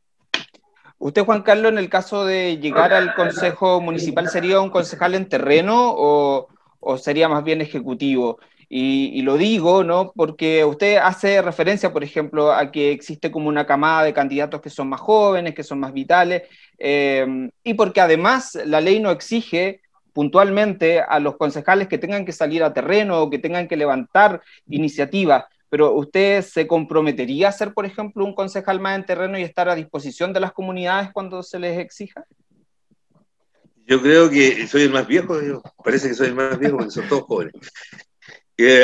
Usted, Juan Carlos, en el caso de llegar al Consejo Municipal, ¿sería un concejal en terreno o, sería más bien ejecutivo? Y, lo digo, ¿no? Porque usted hace referencia, por ejemplo, a que existe como una camada de candidatos que son más jóvenes, que son más vitales, eh, y porque además la ley no exige puntualmente a los concejales que tengan que salir a terreno o que tengan que levantar iniciativas pero ¿usted se comprometería a ser, por ejemplo, un concejal más en terreno y estar a disposición de las comunidades cuando se les exija? Yo creo que soy el más viejo, parece que soy el más viejo porque son todos jóvenes.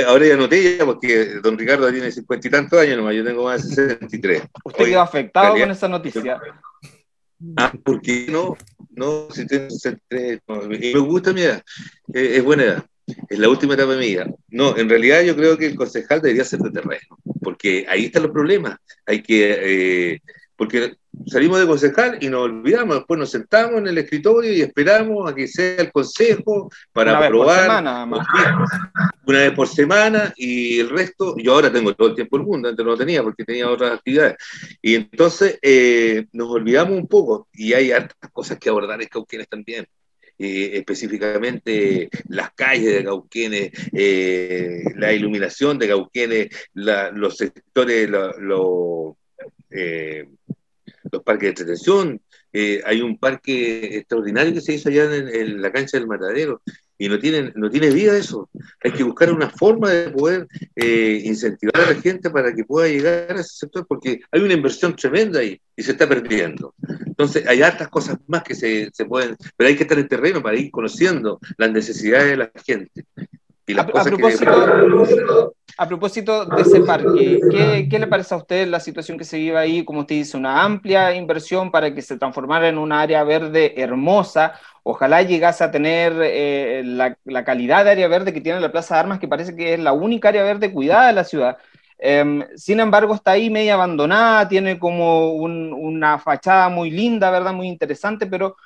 ahora ya noté ya porque don Ricardo tiene cincuenta y tantos años nomás, yo tengo más de 63. ¿Usted quedó afectado con esa noticia? Ah, ¿por qué no? No, si tengo 63. me gusta mi edad, es buena edad. Es la última etapa de mi vida. No, en realidad yo creo que el concejal debería ser de terreno, porque ahí están los problemas. Hay que, eh, porque salimos de concejal y nos olvidamos, después nos sentamos en el escritorio y esperamos a que sea el consejo para Una vez por aprobar semana, una vez por semana y el resto, yo ahora tengo todo el tiempo del mundo, antes no lo tenía porque tenía otras actividades. Y entonces eh, nos olvidamos un poco y hay hartas cosas que abordar en Cauquenes también. Eh, específicamente las calles de Cauquenes, eh, la iluminación de Cauquenes, la- los sectores, eh, los parques de entretención. Eh, hay un parque extraordinario que se hizo allá en la cancha del Matadero y no tiene, no tiene vida eso. Hay que buscar una forma de poder eh, incentivar a la gente para que pueda llegar a ese sector porque hay una inversión tremenda ahí y se está perdiendo. Entonces hay hartas cosas más que se, se pueden, pero hay que estar en terreno para ir conociendo las necesidades de la gente. Y las A- a cosas que- propósito- A propósito de ese parque, ¿qué, qué le parece a usted la situación que se vive ahí? Como usted dice, una amplia inversión para que se transformara en un área verde hermosa. Ojalá llegase a tener eh, la, la calidad de área verde que tiene la Plaza de Armas, que parece que es la única área verde cuidada de la ciudad. Em, sin embargo, está ahí media abandonada, tiene como un- una fachada muy linda, ¿verdad? Muy interesante, pero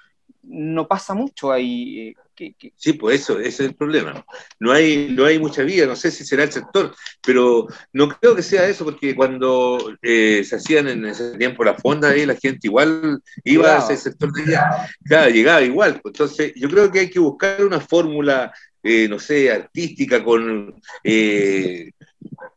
no pasa mucho ahí. ¿Qué- qué- Sí, pues eso, ese es el problema. No hay, no hay mucha vida, no sé si será el sector, pero no creo que sea eso, porque cuando eh, se hacían en ese tiempo las fondas ahí, la gente igual iba Llegaba. a ese sector de allá. Claro, llegaba igual. Entonces, yo creo que hay que buscar una fórmula, eh, no sé, artística con, eh,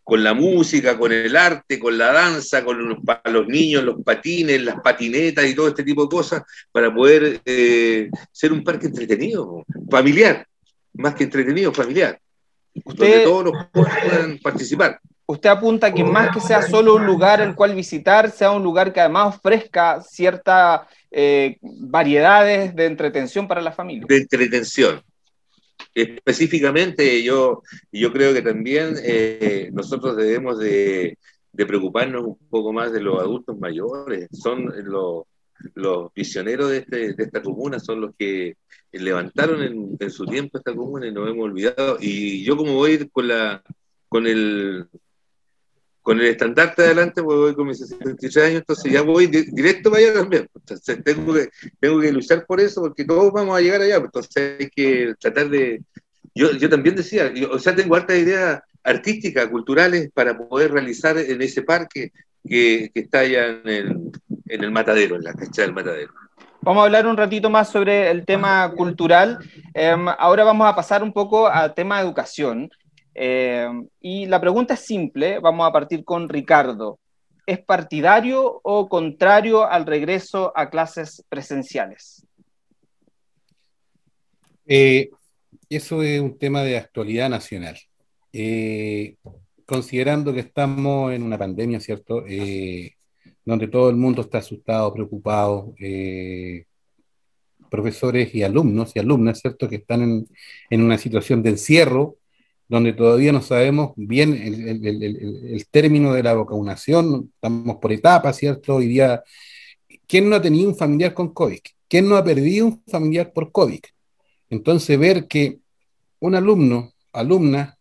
con la música, con el arte, con la danza, con los, para los niños, los patines, las patinetas y todo este tipo de cosas, para poder eh, ser un parque entretenido, familiar, más que entretenido, familiar, donde Usted, todos los puedan participar. usted apunta que más que sea solo un lugar el cual visitar, sea un lugar que además ofrezca ciertas eh, variedades de entretención para la familia. de entretención. Específicamente, yo, yo creo que también eh, nosotros debemos de, preocuparnos un poco más de los adultos mayores. Son los, los visioneros de, este, de esta comuna, son los que levantaron en, en su tiempo esta comuna y nos hemos olvidado. Y yo como voy con, la, con el con el estandarte adelante, pues voy con mis 63 años, entonces ya voy di- directo para allá también. Entonces tengo que, tengo que luchar por eso, porque todos vamos a llegar allá. pues, Entonces hay que tratar de. Yo, yo también decía, yo, o sea, tengo hartas ideas artísticas, culturales, para poder realizar en ese parque que, que está allá en el, en el matadero, en la cancha del matadero. Vamos a hablar un ratito más sobre el tema cultural. Eh, ahora vamos a pasar un poco al tema de educación. Eh, y la pregunta es simple, vamos a partir con Ricardo. ¿Es partidario o contrario al regreso a clases presenciales? Eh, eso es un tema de actualidad nacional. Eh, considerando que estamos en una pandemia, ¿cierto? Donde todo el mundo está asustado, preocupado, profesores y alumnos y alumnas, ¿cierto? Que están en, en una situación de encierro, donde todavía no sabemos bien el, término de la vacunación, estamos por etapas, ¿cierto? Hoy día, ¿quién no ha tenido un familiar con COVID? ¿Quién no ha perdido un familiar por COVID? Entonces, ver que un alumno, alumna,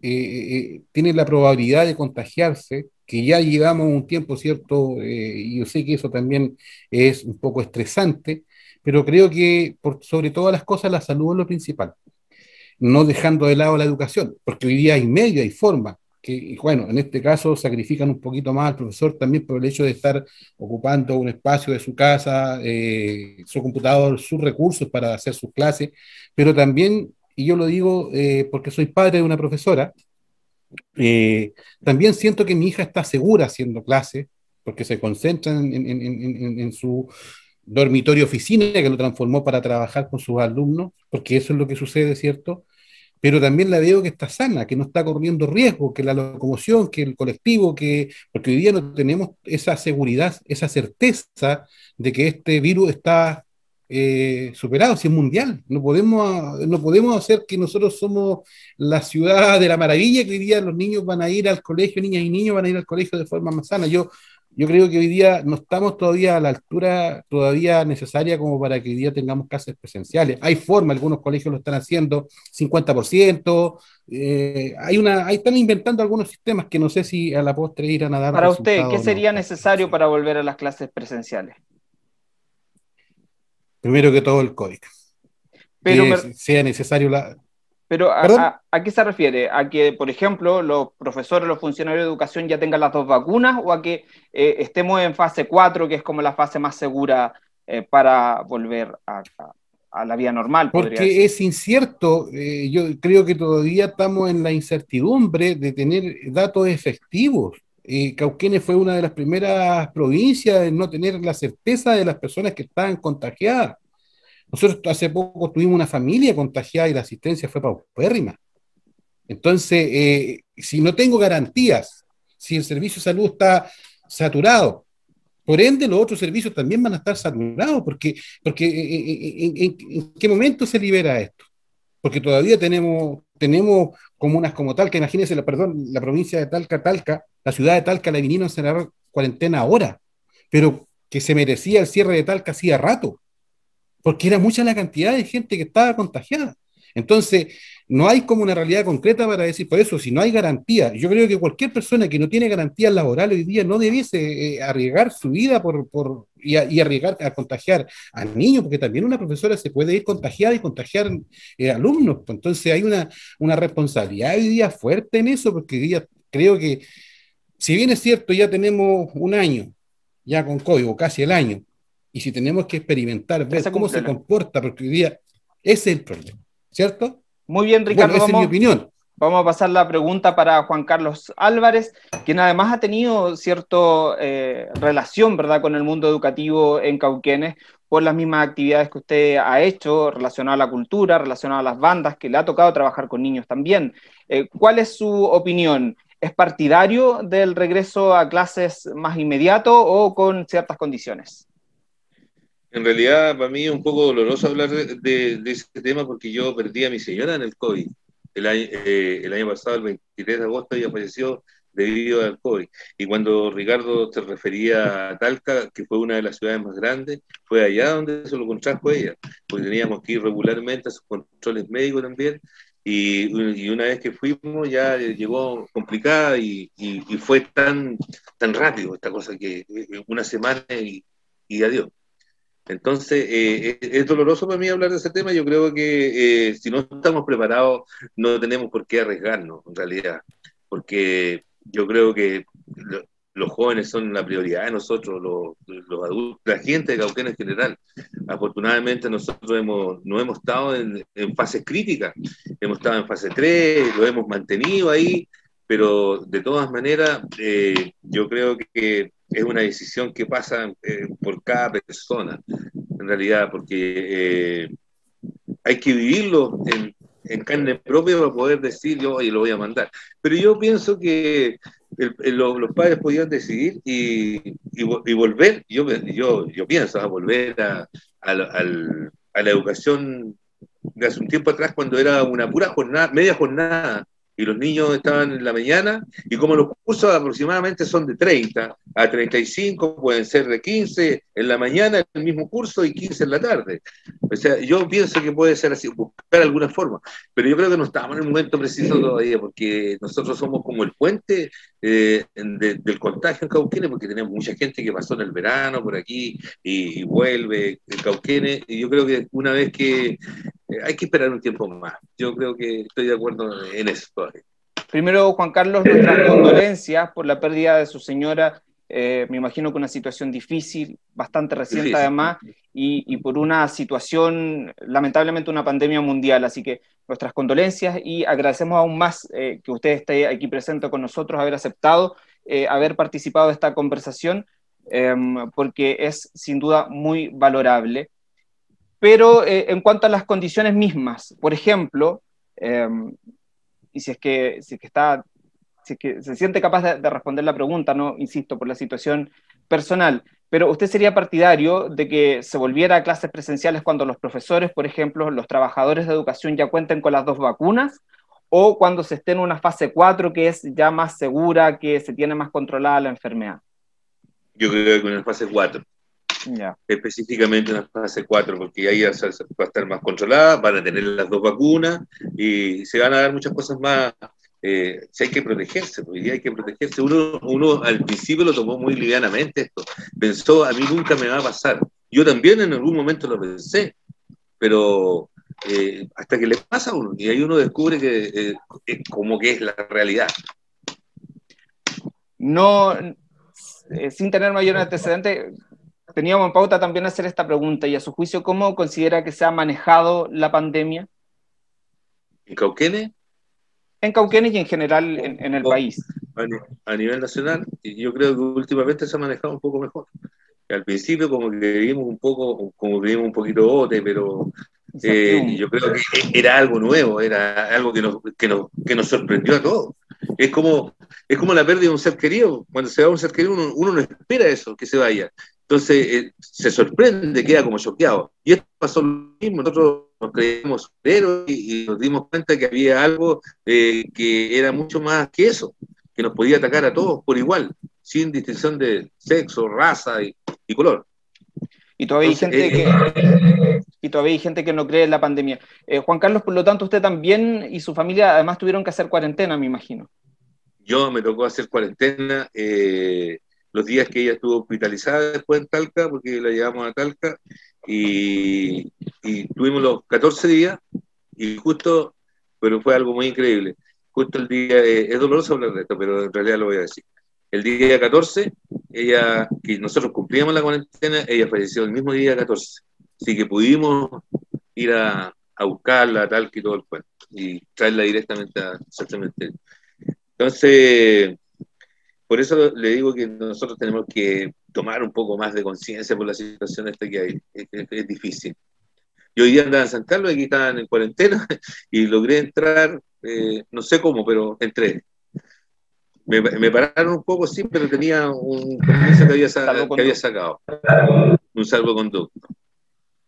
eh, eh, tiene la probabilidad de contagiarse, que ya llevamos un tiempo, ¿cierto? Eh, y yo sé que eso también es un poco estresante, pero creo que sobre todas las cosas la salud es lo principal, no dejando de lado la educación, porque hoy día hay medio, hay forma, que, bueno, en este caso sacrifican un poquito más al profesor también por el hecho de estar ocupando un espacio de su casa, eh, su computador, sus recursos para hacer sus clases, pero también, y yo lo digo eh, porque soy padre de una profesora, eh, también siento que mi hija está segura haciendo clases, porque se concentra en, en- en- en- en su dormitorio oficina, que lo transformó para trabajar con sus alumnos, porque eso es lo que sucede, ¿cierto? Pero también la veo que está sana, que no está corriendo riesgo, que la locomoción, que el colectivo, que, porque hoy día no tenemos esa seguridad, esa certeza de que este virus está eh, superado, si es mundial. No podemos, no podemos hacer que nosotros somos la ciudad de la maravilla, que hoy día los niños van a ir al colegio, niñas y niños van a ir al colegio de forma más sana. Yo yo creo que hoy día no estamos todavía a la altura todavía necesaria como para que hoy día tengamos clases presenciales. Hay forma, algunos colegios lo están haciendo 50%, eh, hay una, ahí están inventando algunos sistemas que no sé si a la postre irán a dar. Para usted, ¿qué sería necesario para volver a las clases presenciales? Primero que todo el COVID. Pero, que sea necesario la, pero a, qué se refiere? ¿A que, por ejemplo, los profesores, los funcionarios de educación ya tengan las dos vacunas o a que eh, estemos en fase 4, que es como la fase más segura eh, para volver a, la vida normal? Porque es incierto. Eh, yo creo que todavía estamos en la incertidumbre de tener datos efectivos. Cauquenes fue una de las primeras provincias en no tener la certeza de las personas que estaban contagiadas. Nosotros hace poco tuvimos una familia contagiada y la asistencia fue paupérrima. Entonces, eh, si no tengo garantías, si el servicio de salud está saturado, por ende los otros servicios también van a estar saturados, porque, porque eh, eh, en, qué momento se libera esto? Porque todavía tenemos, tenemos comunas como Talca, imagínense, la, perdón, la provincia de Talca, Talca, la ciudad de Talca la vinieron a cerrar cuarentena ahora, pero que se merecía el cierre de Talca hacía rato porque era mucha la cantidad de gente que estaba contagiada. Entonces, no hay como una realidad concreta para decir, por eso, si no hay garantía, yo creo que cualquier persona que no tiene garantías laborales hoy día no debiese eh, arriesgar su vida por, por y, arriesgar a contagiar a niños, porque también una profesora se puede ir contagiada y contagiar eh, alumnos. Entonces, hay una, una responsabilidad hoy día fuerte en eso, porque hoy día creo que, si bien es cierto, ya tenemos un año, ya con código, casi el año, y si tenemos que experimentar, ver cómo se comporta, porque hoy día ese es el problema, ¿cierto? Muy bien, Ricardo. esa es mi opinión. Vamos a pasar la pregunta para Juan Carlos Álvarez, quien además ha tenido cierta eh, relación ¿verdad? con el mundo educativo en Cauquenes por las mismas actividades que usted ha hecho relacionadas a la cultura, relacionadas a las bandas, que le ha tocado trabajar con niños también. Eh, ¿Cuál es su opinión? ¿Es partidario del regreso a clases más inmediato o con ciertas condiciones? En realidad, para mí es un poco doloroso hablar de, ese tema porque yo perdí a mi señora en el COVID. El año, eh, el año pasado, el 23 de agosto, ella falleció debido al COVID. Y cuando Ricardo te refería a Talca, que fue una de las ciudades más grandes, fue allá donde se lo contrajo ella, porque teníamos que ir regularmente a sus controles médicos también. Y, una vez que fuimos ya llegó complicada y, fue tan, tan rápido esta cosa que eh, una semana y, y adiós. Entonces, eh, es doloroso para mí hablar de ese tema. Yo creo que eh, si no estamos preparados, no tenemos por qué arriesgarnos, en realidad, porque yo creo que los jóvenes son la prioridad de nosotros, los, adultos, la gente de Cauquén en general. Afortunadamente, nosotros hemos, no hemos estado en, fases críticas, hemos estado en fase 3, lo hemos mantenido ahí, pero de todas maneras, eh, yo creo que es una decisión que pasa eh, por cada persona, en realidad, porque eh, hay que vivirlo en, carne propia para poder decir yo, oye, lo voy a mandar. Pero yo pienso que los padres podían decidir y, volver, yo, pienso, a volver a, a la educación de hace un tiempo atrás cuando era una pura jornada, media jornada y los niños estaban en la mañana, y como los cursos aproximadamente son de 30 a 35, pueden ser de 15 en la mañana el mismo curso y 15 en la tarde. O sea, yo pienso que puede ser así, buscar alguna forma, pero yo creo que no estamos en el momento preciso todavía, porque nosotros somos como el puente eh, del contagio en Cauquenes, porque tenemos mucha gente que pasó en el verano por aquí y, vuelve en Cauquenes, y yo creo que una vez que eh, hay que esperar un tiempo más. Yo creo que estoy de acuerdo en eso Primero, Juan Carlos, nuestras condolencias por la pérdida de su señora. Eh, me imagino que una situación difícil, bastante reciente además, y, por una situación, lamentablemente, una pandemia mundial. Así que nuestras condolencias y agradecemos aún más eh, que usted esté aquí presente con nosotros, haber aceptado, haber participado de esta conversación, em, porque es sin duda muy valorable. Pero eh, en cuanto a las condiciones mismas, por ejemplo, em, y si es que, si que está, si que se siente capaz de, responder la pregunta, no insisto, por la situación personal, pero usted sería partidario de que se volviera a clases presenciales cuando los profesores, por ejemplo, los trabajadores de educación ya cuenten con las dos vacunas, o cuando se esté en una fase 4 que es ya más segura, que se tiene más controlada la enfermedad. Yo creo que en la fase 4. Específicamente en la fase 4, porque ahí va a estar más controlada, van a tener las dos vacunas y se van a dar muchas cosas más. Eh, si hay que protegerse, pues, hay que protegerse. Uno, uno al principio lo tomó muy livianamente esto. Pensó, a mí nunca me va a pasar. Yo también en algún momento lo pensé, pero eh, hasta que le pasa a uno y ahí uno descubre que eh, como que es la realidad. No, eh, sin tener mayor antecedente, teníamos en pauta también hacer esta pregunta y a su juicio, ¿cómo considera que se ha manejado la pandemia? ¿En Cauquenes? En Cauquenes y en general en, el país. A nivel nacional, yo creo que últimamente se ha manejado un poco mejor. Al principio como que vivimos un poco, como vivimos un poquito bote, pero eh, yo creo que era algo nuevo, era algo que nos, que nos, que nos sorprendió a todos. Es como, es como la pérdida de un ser querido. Cuando se va un ser querido, uno, no espera eso, que se vaya. Entonces eh, se sorprende, queda como choqueado. Y esto pasó lo mismo. Nosotros nos creímos héroes y, nos dimos cuenta que había algo eh, que era mucho más que eso, que nos podía atacar a todos por igual, sin distinción de sexo, raza y, color. Y todavía, hay gente que, eh, y todavía hay gente que no cree en la pandemia. Juan Carlos, por lo tanto, usted también y su familia además tuvieron que hacer cuarentena, me imagino. Yo me tocó hacer cuarentena eh, los días que ella estuvo hospitalizada después en Talca, porque la llevamos a Talca, y, tuvimos los 14 días, y justo, pero fue algo muy increíble, justo el día, es doloroso hablar de esto, pero en realidad lo voy a decir. El día 14, ella, que nosotros cumplíamos la cuarentena, ella falleció el mismo día 14. Así que pudimos ir a, a buscarla, a Talca y todo el cuento, y traerla directamente a cementerio. Entonces, por eso le digo que nosotros tenemos que tomar un poco más de conciencia por la situación esta que hay. Es, difícil. Yo hoy día andaba en San Carlos, aquí estaban en cuarentena y logré entrar, eh, no sé cómo, pero entré. Me, me, pararon un poco, sí, pero tenía un que había, que había sacado, un salvoconducto.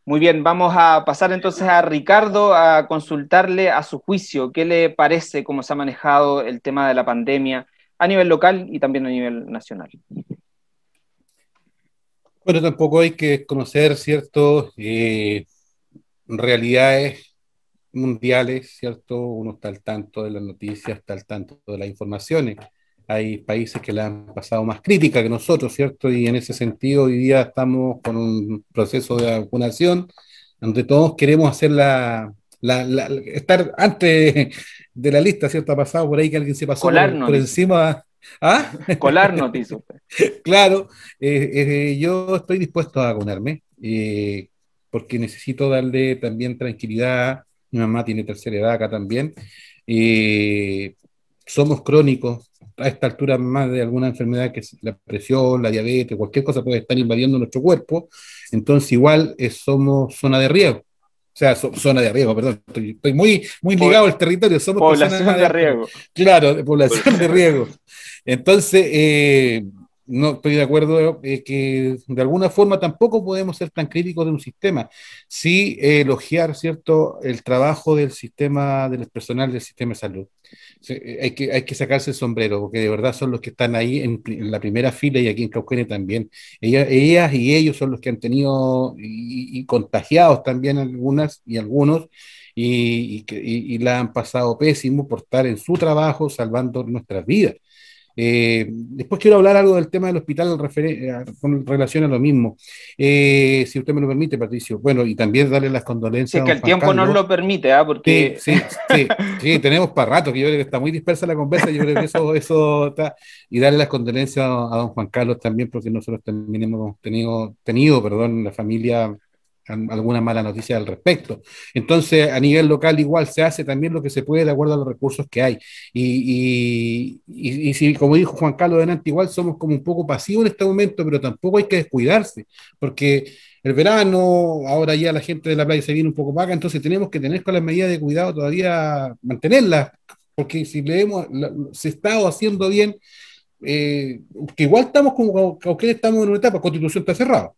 Muy bien, vamos a pasar entonces a Ricardo a consultarle a su juicio qué le parece cómo se ha manejado el tema de la pandemia a nivel local y también a nivel nacional. Bueno, tampoco hay que conocer ciertas eh, realidades mundiales, ¿cierto? Uno está al tanto de las noticias, está al tanto de las informaciones hay países que la han pasado más crítica que nosotros, ¿cierto? Y en ese sentido hoy día estamos con un proceso de vacunación donde todos queremos hacer la, estar antes de la lista, ¿cierto? Ha pasado por ahí que alguien se pasó por, encima. ¿Ah? Colarnos, dice Claro, eh, eh, yo estoy dispuesto a vacunarme eh, porque necesito darle también tranquilidad. Mi mamá tiene tercera edad acá también. somos crónicos, a esta altura más de alguna enfermedad que es la presión, la diabetes, cualquier cosa puede estar invadiendo nuestro cuerpo, entonces igual somos zona de riesgo. O sea, zona de riesgo, perdón, estoy, muy, muy ligado al territorio, somos población de riesgo. Claro, de población de riesgo. Entonces, eh, no estoy de acuerdo eh, que de alguna forma tampoco podemos ser tan críticos de un sistema. Sí elogiar, ¿cierto?, el trabajo del sistema, del personal del sistema de salud. Eh, hay, que, hay que sacarse el sombrero, porque de verdad son los que están ahí en, la primera fila y aquí en Cauquene también. Ellas, ellas, y ellos son los que han tenido y, contagiados también algunas y algunos y, y, y la han pasado pésimo por estar en su trabajo salvando nuestras vidas. Eh, después quiero hablar algo del tema del hospital eh, con relación a lo mismo. Eh, si usted me lo permite, Patricio. Bueno, y también darle las condolencias. es que el tiempo no nos lo permite, ¿ah? Porque... Sí, sí, sí, tenemos para rato, que yo creo que está muy dispersa la conversa, yo creo que eso, eso está. Y darle las condolencias a, don Juan Carlos también, porque nosotros también hemos tenido, tenido perdón, la familia alguna mala noticia al respecto. Entonces, a nivel local igual se hace también lo que se puede de acuerdo a los recursos que hay. Y, y, si, como dijo Juan Carlos delante, igual somos como un poco pasivos en este momento, pero tampoco hay que descuidarse, porque el verano, ahora ya la gente de la playa se viene un poco vaga, entonces tenemos que tener con las medidas de cuidado todavía mantenerlas, porque si leemos, se está haciendo bien, eh, que igual estamos como, que estamos en una etapa, constitución está cerrada.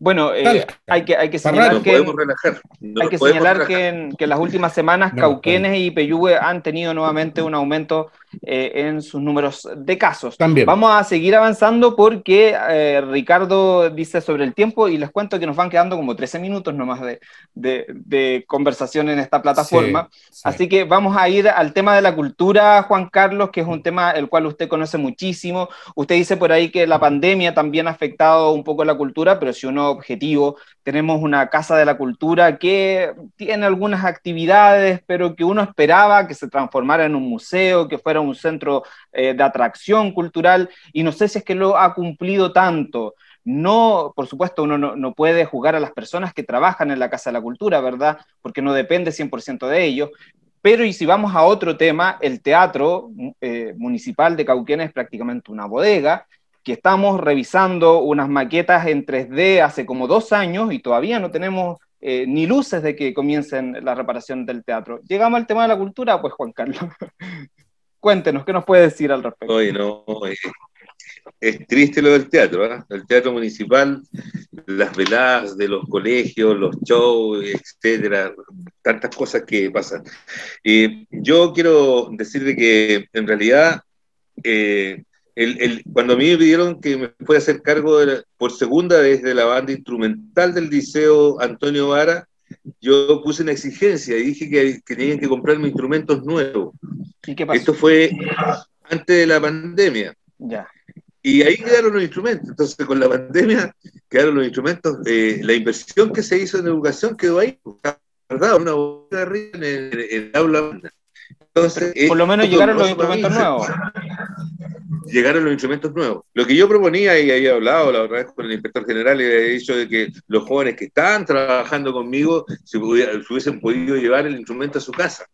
Bueno, eh, hay, que, hay que señalar, que, hay que, señalar que, en, las últimas semanas Cauquenes y Peyúgue han tenido nuevamente un aumento eh, en sus números de casos. También. Vamos a seguir avanzando porque eh, Ricardo dice sobre el tiempo y les cuento que nos van quedando como 13 minutos nomás de, de, conversación en esta plataforma. Así que vamos a ir al tema de la cultura, Juan Carlos, que es un tema el cual usted conoce muchísimo. Usted dice por ahí que la pandemia también ha afectado un poco la cultura, pero si uno objetivo, tenemos una casa de la cultura que tiene algunas actividades, pero que uno esperaba que se transformara en un museo, que fuera un centro eh, de atracción cultural, y no sé si es que lo ha cumplido tanto. No, por supuesto, uno no, puede juzgar a las personas que trabajan en la Casa de la Cultura, ¿verdad? Porque no depende 100% de ellos. Pero y si vamos a otro tema, el teatro eh, municipal de Cauquenes es prácticamente una bodega, que estamos revisando unas maquetas en 3D hace como dos años y todavía no tenemos eh, ni luces de que comiencen la reparación del teatro. Llegamos al tema de la cultura, pues Juan Carlos. Cuéntenos, ¿qué nos puede decir al respecto? Oye, no, es triste lo del teatro, ¿eh? el teatro municipal, las veladas de los colegios, los shows, etcétera, tantas cosas que pasan. Y yo quiero decirle que en realidad eh, cuando a mí me pidieron que me fuera a hacer cargo por segunda vez de la banda instrumental del Liceo Antonio Vara, yo puse una exigencia y dije que, tenían que comprarme instrumentos nuevos. Esto fue antes de la pandemia. Ya. Y ahí quedaron los instrumentos. Entonces, con la pandemia quedaron los instrumentos. Eh, la inversión que se hizo en educación quedó ahí, ¿verdad? Una arriba en el, en el aula. Entonces, Por lo menos llegaron los instrumentos nuevos llegaron los instrumentos nuevos. Lo que yo proponía, y había hablado la otra vez con el inspector general, y había dicho de que los jóvenes que estaban trabajando conmigo se, hubiesen podido llevar el instrumento a su casa,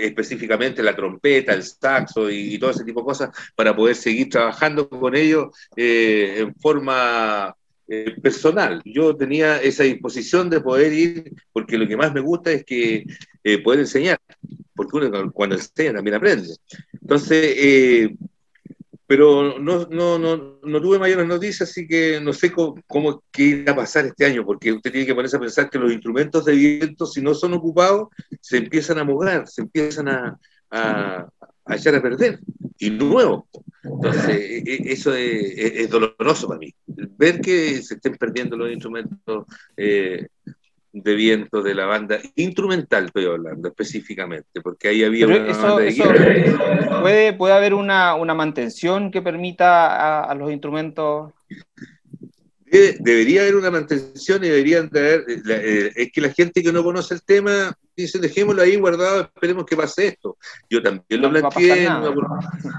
específicamente la trompeta, el saxo y, todo ese tipo de cosas, para poder seguir trabajando con ellos eh, en forma eh, personal. Yo tenía esa disposición de poder ir, porque lo que más me gusta es que eh, poder enseñar, porque uno cuando enseña también aprende. Entonces, pero no, no, no, no, tuve mayores noticias, así que no sé cómo, cómo qué irá a pasar este año, porque usted tiene que ponerse a pensar que los instrumentos de viento, si no son ocupados, se empiezan a mover, se empiezan a, a, echar a perder, y nuevo. Entonces, e, e, eso es, doloroso para mí. Ver que se estén perdiendo los instrumentos eh, de viento de la banda instrumental, estoy hablando específicamente, porque ahí había una banda de ¿puede, ¿Puede haber una, una mantención que permita a, los instrumentos? debería haber una mantención y deberían haber, eh, es que la gente que no conoce el tema dice, dejémoslo ahí guardado, esperemos que pase esto. Yo también lo planteé,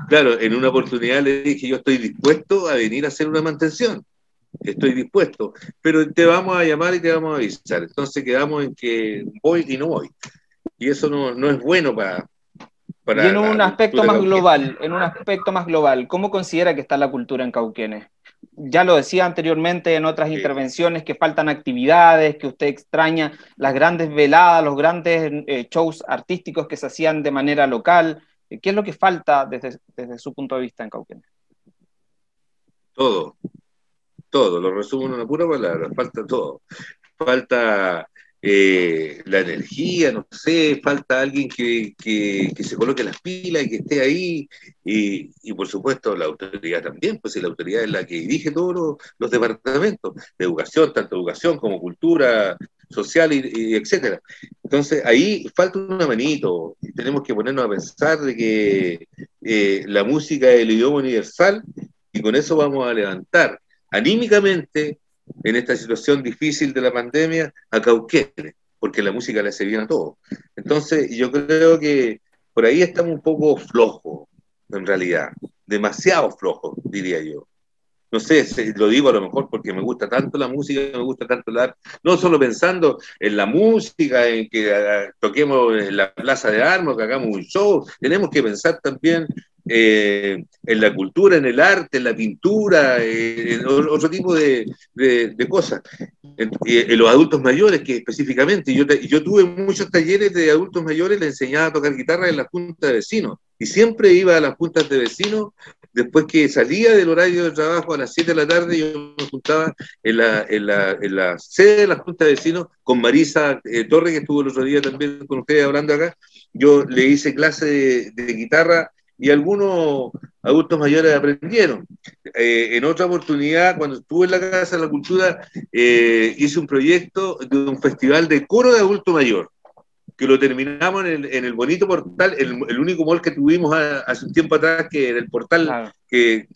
claro, en una oportunidad le dije, yo estoy dispuesto a venir a hacer una mantención estoy dispuesto, pero te vamos a llamar y te vamos a avisar. Entonces quedamos en que voy y no voy. Y eso no, no es bueno para... para y en un aspecto más global, en un aspecto más global, ¿cómo considera que está la cultura en Cauquenes? Ya lo decía anteriormente en otras intervenciones que faltan actividades, que usted extraña las grandes veladas, los grandes eh, shows artísticos que se hacían de manera local. ¿Qué es lo que falta desde, desde su punto de vista en Cauquenes? Todo, todo, lo resumo en una pura palabra, falta todo. Falta eh, la energía, no sé, falta alguien que, se coloque las pilas y que esté ahí, y, por supuesto la autoridad también, pues la autoridad es la que dirige todos los, departamentos de educación, tanto educación como cultura social y, etcétera. Entonces ahí falta una manito, y tenemos que ponernos a pensar de que eh, la música es el idioma universal y con eso vamos a levantar anímicamente en esta situación difícil de la pandemia a Cauquenes, porque la música le hace bien a todos. Entonces, yo creo que por ahí estamos un poco flojos, en realidad, demasiado flojos, diría yo. No sé, lo digo a lo mejor porque me gusta tanto la música, me gusta tanto el arte, no solo pensando en la música, en que ah, toquemos en la plaza de armas, que hagamos un show, tenemos que pensar también eh, en la cultura, en el arte, en la pintura, en otro tipo de, cosas. En, los adultos mayores, que específicamente, yo, yo tuve muchos talleres de adultos mayores, les enseñaba a tocar guitarra en la junta de vecinos, y siempre iba a las juntas de vecinos, después que salía del horario de trabajo a las 7 de la tarde, yo me juntaba en la, en la, en la sede de la junta de vecinos con Marisa eh, Torre, que estuvo el otro día también con ustedes hablando acá, yo le hice clase de guitarra y algunos adultos mayores aprendieron. Eh, en otra oportunidad, cuando estuve en la Casa de la Cultura, eh, hice un proyecto de un festival de coro de adulto mayor que lo terminamos en el, bonito portal, el, único mall que tuvimos hace un tiempo atrás, que era el portal que,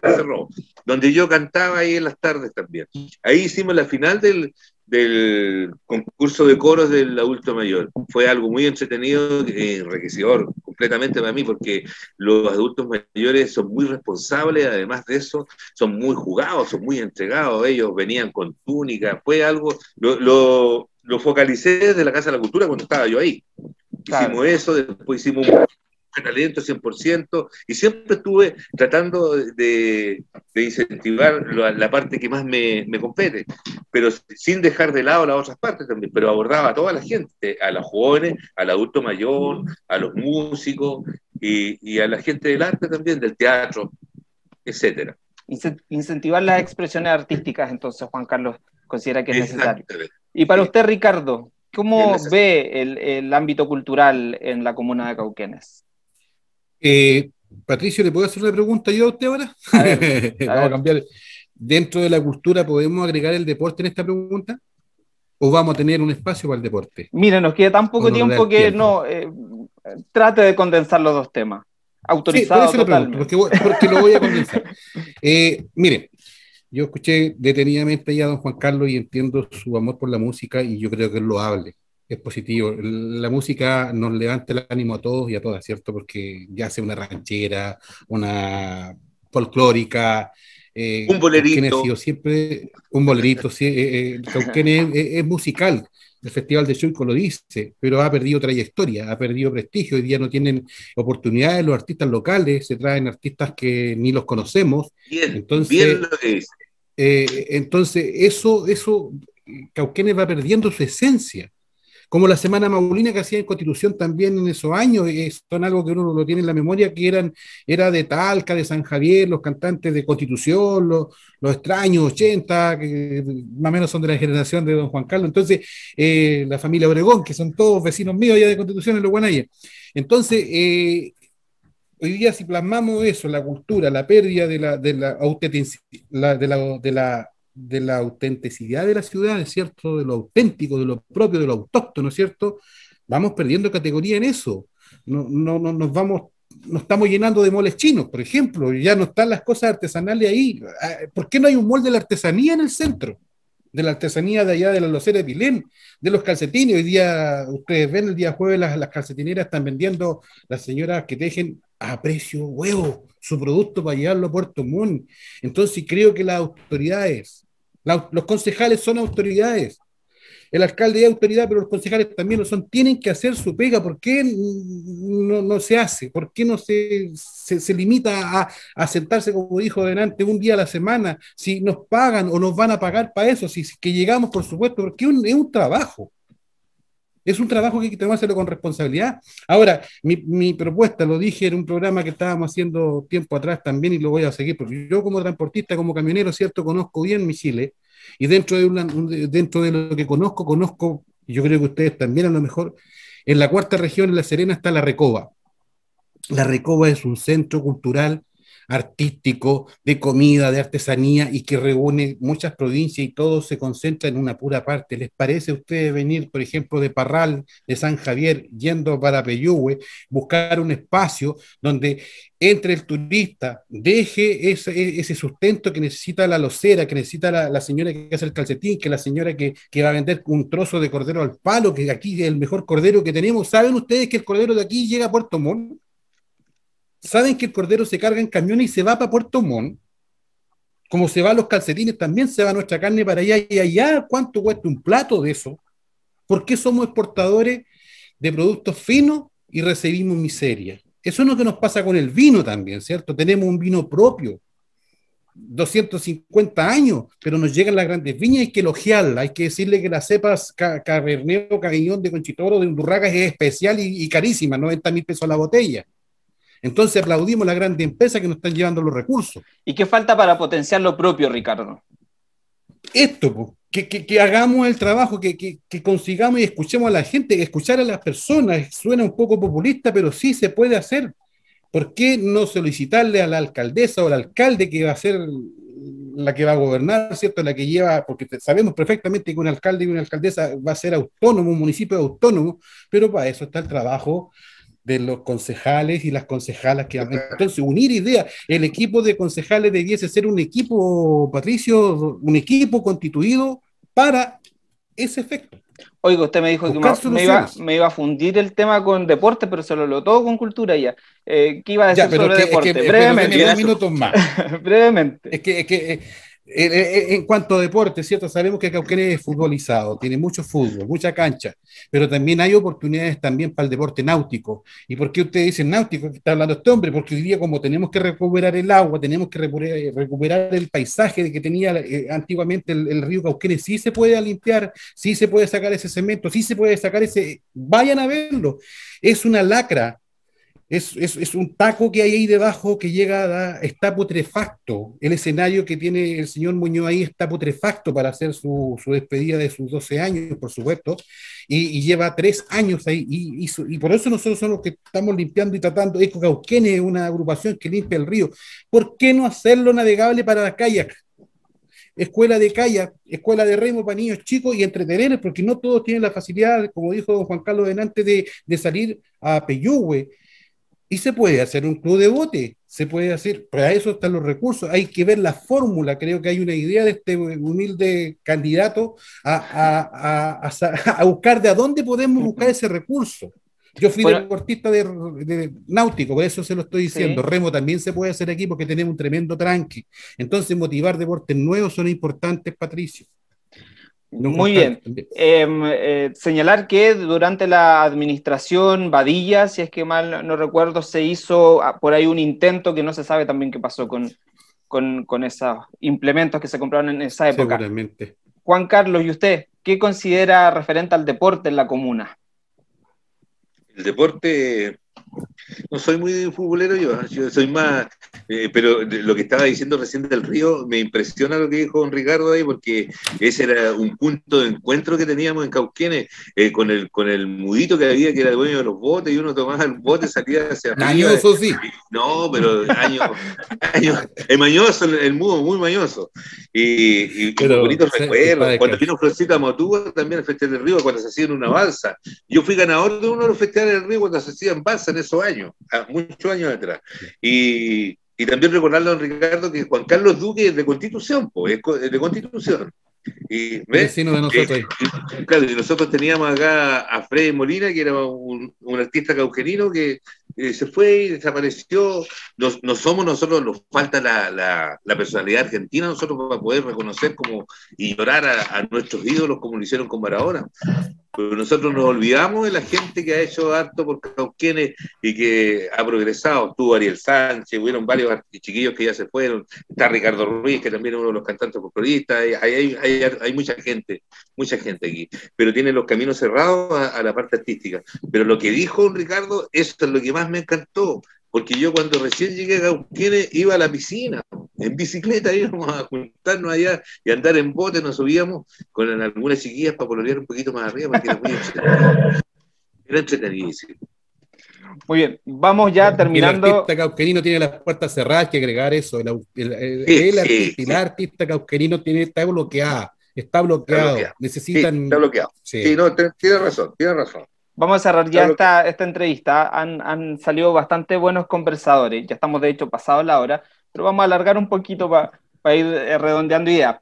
cerró, donde yo cantaba ahí en las tardes también. Ahí hicimos la final del, del concurso de coros del adulto mayor. Fue algo muy entretenido, enriquecedor completamente para mí, porque los adultos mayores son muy responsables, además de eso, son muy jugados, son muy entregados, ellos venían con túnica, fue algo, lo, lo focalicé desde la Casa de la Cultura cuando estaba yo ahí. Hicimos eso, después hicimos un talento 100%, y siempre estuve tratando de, incentivar la, parte que más me, compete, pero sin dejar de lado las otras partes también, pero abordaba a toda la gente, a los jóvenes, al adulto mayor, a los músicos y, a la gente del arte también, del teatro, etcétera. Incentivar las expresiones artísticas, entonces, Juan Carlos, considera que es necesario. Y para usted, Ricardo, ¿cómo ve el, ámbito cultural en la comuna de Cauquenes? Eh, Patricio, ¿le puedo hacer una pregunta yo a usted ahora? vamos a cambiar. ¿Dentro de la cultura podemos agregar el deporte en esta pregunta? ¿O vamos a tener un espacio para el deporte? Mire, nos queda tan poco tiempo que no. Eh, trate de condensar los dos temas. Autorizado. Sí, por eso porque, porque, lo voy a condensar. eh, mire, yo escuché detenidamente ya a don Juan Carlos y entiendo su amor por la música y yo creo que es loable, es positivo. La música nos levanta el ánimo a todos y a todas, ¿cierto? Porque ya sea una ranchera, una folclórica, eh, un bolerito. siempre un bolerito, sí, eh, eh, es, musical. El Festival de Chuico lo dice, pero ha perdido trayectoria, ha perdido prestigio. Hoy día no tienen oportunidades los artistas locales, se traen artistas que ni los conocemos. Bien, Entonces, bien lo que eh, entonces, eso, eso, Cauquenes va perdiendo su esencia. Como la Semana Maulina que hacía en Constitución también en esos años, son algo que uno lo tiene en la memoria, que eran, era de Talca, de San Javier, los cantantes de Constitución, los, extraños 80, que más o menos son de la generación de don Juan Carlos. Entonces, eh, la familia Obregón, que son todos vecinos míos allá de Constitución en los Guanayes. Entonces, eh, hoy día si plasmamos eso, la cultura, la pérdida de la, de la, de la, de la, de la autenticidad de la ciudad, ¿cierto? De lo auténtico, de lo propio, de lo autóctono, ¿cierto? Vamos perdiendo categoría en eso. No, no, no nos vamos, nos estamos llenando de moles chinos, por ejemplo, ya no están las cosas artesanales ahí. Ah, ¿Por qué no hay un molde de la artesanía en el centro? De la artesanía de allá de la locera de Pilén, de los calcetines. Hoy día, ustedes ven, el día jueves las, las calcetineras están vendiendo, las señoras que tejen a precio huevo su producto para llevarlo a Puerto Montt. Entonces creo que las autoridades, los concejales son autoridades, el alcalde es autoridad, pero los concejales también lo son, tienen que hacer su pega. ¿Por qué no, se hace? ¿Por qué no se, se, limita a, sentarse, como dijo delante, un día a la semana? Si nos pagan o nos van a pagar para eso, si, que llegamos, por supuesto, porque es un trabajo. Es un trabajo que tenemos que hacerlo con responsabilidad. Ahora, mi, propuesta, lo dije en un programa que estábamos haciendo tiempo atrás también y lo voy a seguir, porque yo como transportista, como camionero, ¿cierto? Conozco bien mi Chile y dentro de, dentro de lo que conozco, conozco, y yo creo que ustedes también a lo mejor, en la cuarta región, en La Serena, está La Recoba. La Recoba es un centro cultural artístico, de comida, de artesanía y que reúne muchas provincias y todo se concentra en una pura parte. ¿Les parece a ustedes venir, por ejemplo, de Parral, de San Javier, yendo para Peyúgue, buscar un espacio donde entre el turista, deje ese, sustento que necesita la locera, que necesita la, señora que hace el calcetín, que la señora que, que, va a vender un trozo de cordero al palo, que aquí es el mejor cordero que tenemos. ¿Saben ustedes que el cordero de aquí llega a Puerto Montt? Saben que el cordero se carga en camiones y se va para Puerto Montt, como se van los calcetines, también se va nuestra carne para allá y allá, ¿cuánto cuesta un plato de eso? ¿Por qué somos exportadores de productos finos y recibimos miseria? Eso es lo que nos pasa con el vino también, ¿cierto? Tenemos un vino propio, 250 años, pero nos llegan las grandes viñas, hay que elogiarla, hay que decirle que las cepas Cabernet o Caviñón de Conchitoro de Undurraga es especial y, y carísima, 90 mil pesos la botella. Entonces aplaudimos a la gran empresa que nos están llevando los recursos. ¿Y qué falta para potenciar lo propio, Ricardo? Esto, que, hagamos el trabajo, que, consigamos y escuchemos a la gente, que escuchar a las personas, suena un poco populista, pero sí se puede hacer. ¿Por qué no solicitarle a la alcaldesa o al alcalde que va a ser la que va a gobernar, ¿cierto? La que lleva, porque sabemos perfectamente que un alcalde y una alcaldesa va a ser autónomo, un municipio autónomo, pero para eso está el trabajo de los concejales y las concejalas que entonces unir ideas el equipo de concejales debiese ser un equipo Patricio un equipo constituido para ese efecto Oiga, usted me dijo que me, iba, a fundir el tema con deporte, pero se lo lotó con cultura ya. Eh, ¿Qué iba a decir sobre deporte? Brevemente. Dos minutos más. Brevemente. Es que, es que eh, en cuanto a deporte, ¿cierto? Sabemos que Cauquenes es futbolizado, tiene mucho fútbol, mucha cancha, pero también hay oportunidades también para el deporte náutico. ¿Y por qué usted dice náutico? está hablando este hombre? Porque hoy día como tenemos que recuperar el agua, tenemos que recuperar el paisaje que tenía eh, antiguamente el, río Cauquenes, sí se puede limpiar, sí se puede sacar ese cemento, sí se puede sacar ese... Vayan a verlo. Es una lacra, es, un taco que hay ahí debajo que llega, está putrefacto. El escenario que tiene el señor Muñoz ahí está putrefacto para hacer su, despedida de sus 12 años, por supuesto, y, lleva tres años ahí. Y, por eso nosotros somos los que estamos limpiando y tratando. Eco Cauquene es una agrupación que limpia el río. ¿Por qué no hacerlo navegable para la kayak? escuela de kayak, escuela de remo para niños chicos y entretenerlos, porque no todos tienen la facilidad, como dijo Juan Carlos delante, de, de salir a Peyúgue, y se puede hacer un club de bote, se puede hacer, para eso están los recursos, hay que ver la fórmula, creo que hay una idea de este humilde candidato a, buscar de a dónde podemos buscar ese recurso. Yo fui deportista de, náutico, por eso se lo estoy diciendo. Remo también se puede hacer aquí porque tenemos un tremendo tranque. Entonces, motivar deportes nuevos son importantes, Patricio. Muy bien. Em, eh, señalar que durante la administración Badilla, si es que mal no recuerdo, se hizo ah, por ahí un intento que no se sabe también qué pasó con, con, esos implementos que se compraron en esa época. Seguramente. Juan Carlos, ¿y usted qué considera referente al deporte en la comuna? El deporte no soy muy futbolero yo, yo soy más, eh, pero lo que estaba diciendo recién del río, me impresiona lo que dijo don Ricardo ahí, porque ese era un punto de encuentro que teníamos en Cauquenes, eh, con, el, con el mudito que había, que era el dueño de los botes, y uno tomaba el bote, salía hacia arriba. Mañoso, sí. No, pero año, año, el mañoso, el, mudo, muy mañoso. Y, y bonitos recuerdos. Cuando vino Florcita Motúa, también el Festival del Río, cuando se hacía en una balsa. Yo fui ganador de uno de los festivales del Río cuando se hacían balsa en esos años, muchos años atrás. Y, y también recordarle a don Ricardo que Juan Carlos Duque es de Constitución, pues, es de Constitución. Y, ¿ves? de nosotros. claro, y nosotros teníamos acá a Freddy Molina, que era un, un artista cauquenino que eh, se fue y desapareció. No, somos nosotros, nos falta la, la, la, personalidad argentina, nosotros para poder reconocer como y llorar a, a nuestros ídolos como lo hicieron con Maradona. Pero nosotros nos olvidamos de la gente que ha hecho harto por Cauquenes y que ha progresado. Tuvo Ariel Sánchez, hubieron varios chiquillos que ya se fueron. Está Ricardo Ruiz, que también es uno de los cantantes folcloristas. Hay, hay, hay, mucha gente, mucha gente aquí. Pero tienen los caminos cerrados a, la parte artística. Pero lo que dijo Ricardo, eso es lo que más me encantó. Porque yo cuando recién llegué a Cauquenes iba a la piscina en bicicleta íbamos a juntarnos allá y andar en bote, nos subíamos con algunas chiquillas para pololear un poquito más arriba, porque era muy entretenido. Era entretenidísimo. Muy bien, vamos ya terminando. El artista cauquerino tiene las puertas cerradas, hay que agregar eso. El, el, artista, cauquerino tiene, está bloqueado, está bloqueado. Necesitan. está bloqueado. Sí, no, tiene razón, tiene razón. Vamos a cerrar ya esta, esta entrevista. Han, han, salido bastante buenos conversadores. Ya estamos, de hecho, pasado la hora pero vamos a alargar un poquito para ir eh, redondeando ideas.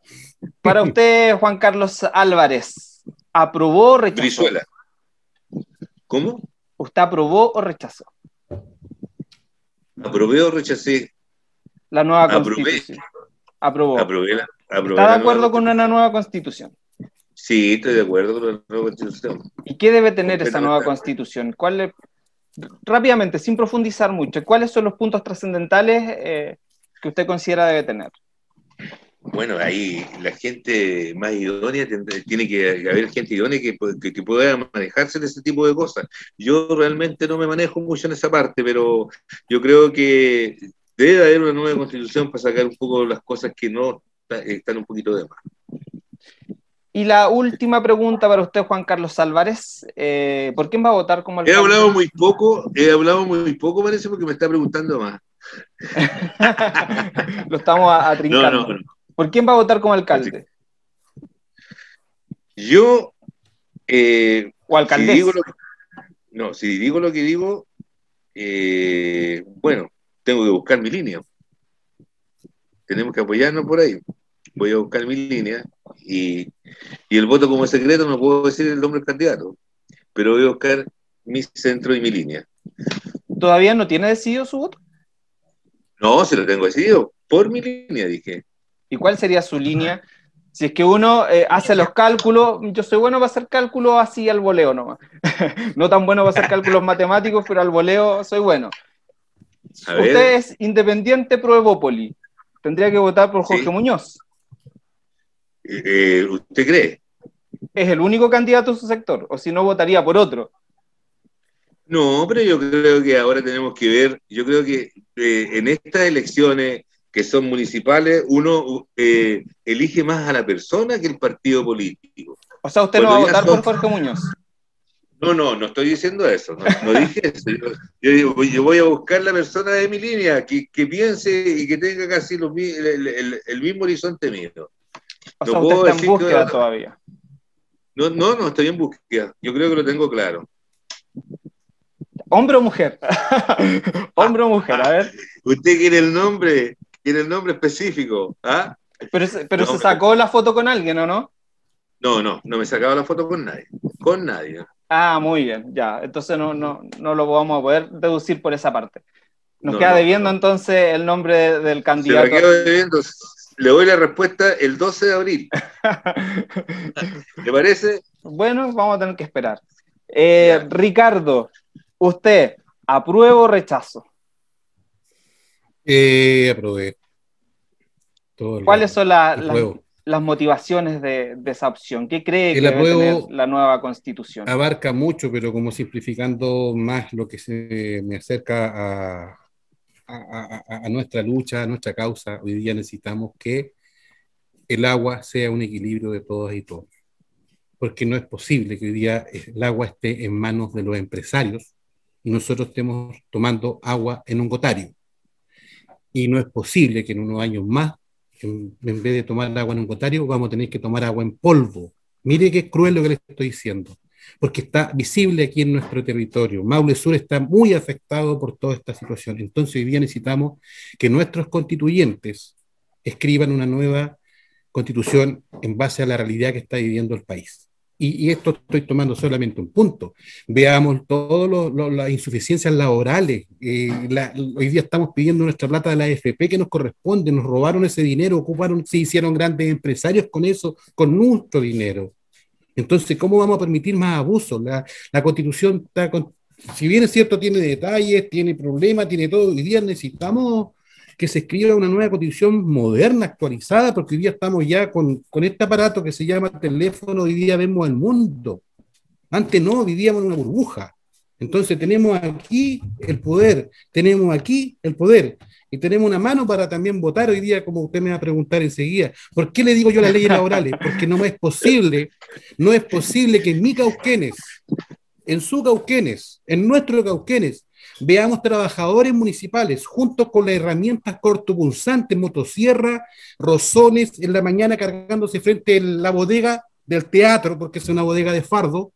Para usted, Juan Carlos Álvarez, ¿aprobó o rechazó? ¿Cómo? ¿Usted aprobó o rechazó? ¿Aprobé o rechacé? La nueva constitución. Aprobó. Aprobé ¿Está de acuerdo con una nueva constitución? Sí, estoy de acuerdo con la nueva constitución. ¿Y qué debe tener esa nueva constitución? ¿Cuál rápidamente, sin profundizar mucho, ¿cuáles son los puntos trascendentales eh, que usted considera debe tener? Bueno, ahí la gente más idónea, tiene que haber gente idónea que, que, pueda manejarse en ese tipo de cosas. Yo realmente no me manejo mucho en esa parte, pero yo creo que debe haber una nueva constitución para sacar un poco las cosas que no están un poquito de más. Y la última pregunta para usted, Juan Carlos Álvarez. Eh, ¿Por quién va a votar como alcalde? He hablado muy poco, he hablado muy poco, parece, porque me está preguntando más. Lo estamos atrincando. No, no, ¿Por quién va a votar como alcalde? Yo. Eh, ¿O alcalde? no, si digo lo que digo, eh, bueno, tengo que buscar mi línea. Tenemos que apoyarnos por ahí. Voy a buscar mi línea y, el voto como secreto no puedo decir el nombre del candidato, pero voy a buscar mi centro y mi línea. ¿Todavía no tiene decidido su voto? No, se lo tengo decidido, por mi línea, dije. ¿Y cuál sería su línea? Si es que uno eh, hace los cálculos, yo soy bueno para hacer cálculos así al voleo nomás. no tan bueno para hacer cálculos matemáticos, pero al voleo soy bueno. Usted es independiente pro Evópoli. Tendría que votar por Jorge Muñoz. Eh, eh, ¿Usted cree? Es el único candidato en su sector, o si no, votaría por otro. No, pero yo creo que ahora tenemos que ver, yo creo que en estas elecciones que son municipales, uno eh, elige más a la persona que el partido político. O sea, usted no va a votar por Jorge Muñoz. No, no, no estoy diciendo eso, no, dije eso. Yo, yo, voy a buscar la persona de mi línea que, que piense y que tenga casi el, el, mismo horizonte mío. O sea, usted está en búsqueda todavía. No, no, no, estoy en búsqueda. Yo creo que lo tengo claro. ¿Hombre o mujer? ¿Hombre o mujer? A ver. ¿Usted quiere el nombre? tiene el nombre específico. ¿ah? Pero, pero se sacó la foto con alguien, ¿o no? No, no, no me sacaba la foto con nadie. Con nadie. Ah, muy bien, ya. Entonces no, no, no lo vamos a poder deducir por esa parte. Nos queda debiendo entonces el nombre del candidato. debiendo. Le doy la respuesta el 12 de abril. ¿Le parece? Bueno, vamos a tener que esperar. Eh, Ricardo, usted, ¿apruebo o rechazo? Eh, aprobé. ¿Cuáles son las motivaciones de, esa opción? ¿Qué cree que debe tener la nueva constitución? Abarca mucho, pero como simplificando más lo que se me acerca a, a, nuestra lucha, a nuestra causa, hoy día necesitamos que el agua sea un equilibrio de todas y todos. Porque no es posible que hoy día el agua esté en manos de los empresarios y nosotros estemos tomando agua en un gotario y no es posible que en unos años más, en, vez de tomar agua en un gotario, vamos a tener que tomar agua en polvo. Mire qué cruel lo que le estoy diciendo, porque está visible aquí en nuestro territorio. Maule Sur está muy afectado por toda esta situación. Entonces hoy día necesitamos que nuestros constituyentes escriban una nueva constitución en base a la realidad que está viviendo el país y, esto estoy tomando solamente un punto, veamos todas las insuficiencias laborales. Eh, hoy día estamos pidiendo nuestra plata de la AFP que nos corresponde, nos robaron ese dinero, ocuparon, se hicieron grandes empresarios con eso, con nuestro dinero. Entonces, ¿cómo vamos a permitir más abusos? La, constitución está, si bien es cierto, tiene detalles, tiene problemas, tiene todo, hoy día necesitamos que se escriba una nueva constitución moderna, actualizada, porque hoy día estamos ya con, este aparato que se llama teléfono, hoy día vemos el mundo. Antes no, vivíamos en una burbuja. Entonces tenemos aquí el poder, tenemos aquí el poder y tenemos una mano para también votar hoy día, como usted me va a preguntar enseguida. ¿Por qué le digo yo las leyes laborales? Porque no es posible, no es posible que en mi Cauquenes, en su Cauquenes, en nuestro Cauquenes, Veamos trabajadores municipales juntos con las herramientas cortopulsantes, motosierra, rozones en la mañana cargándose frente a la bodega del teatro, porque es una bodega de fardo,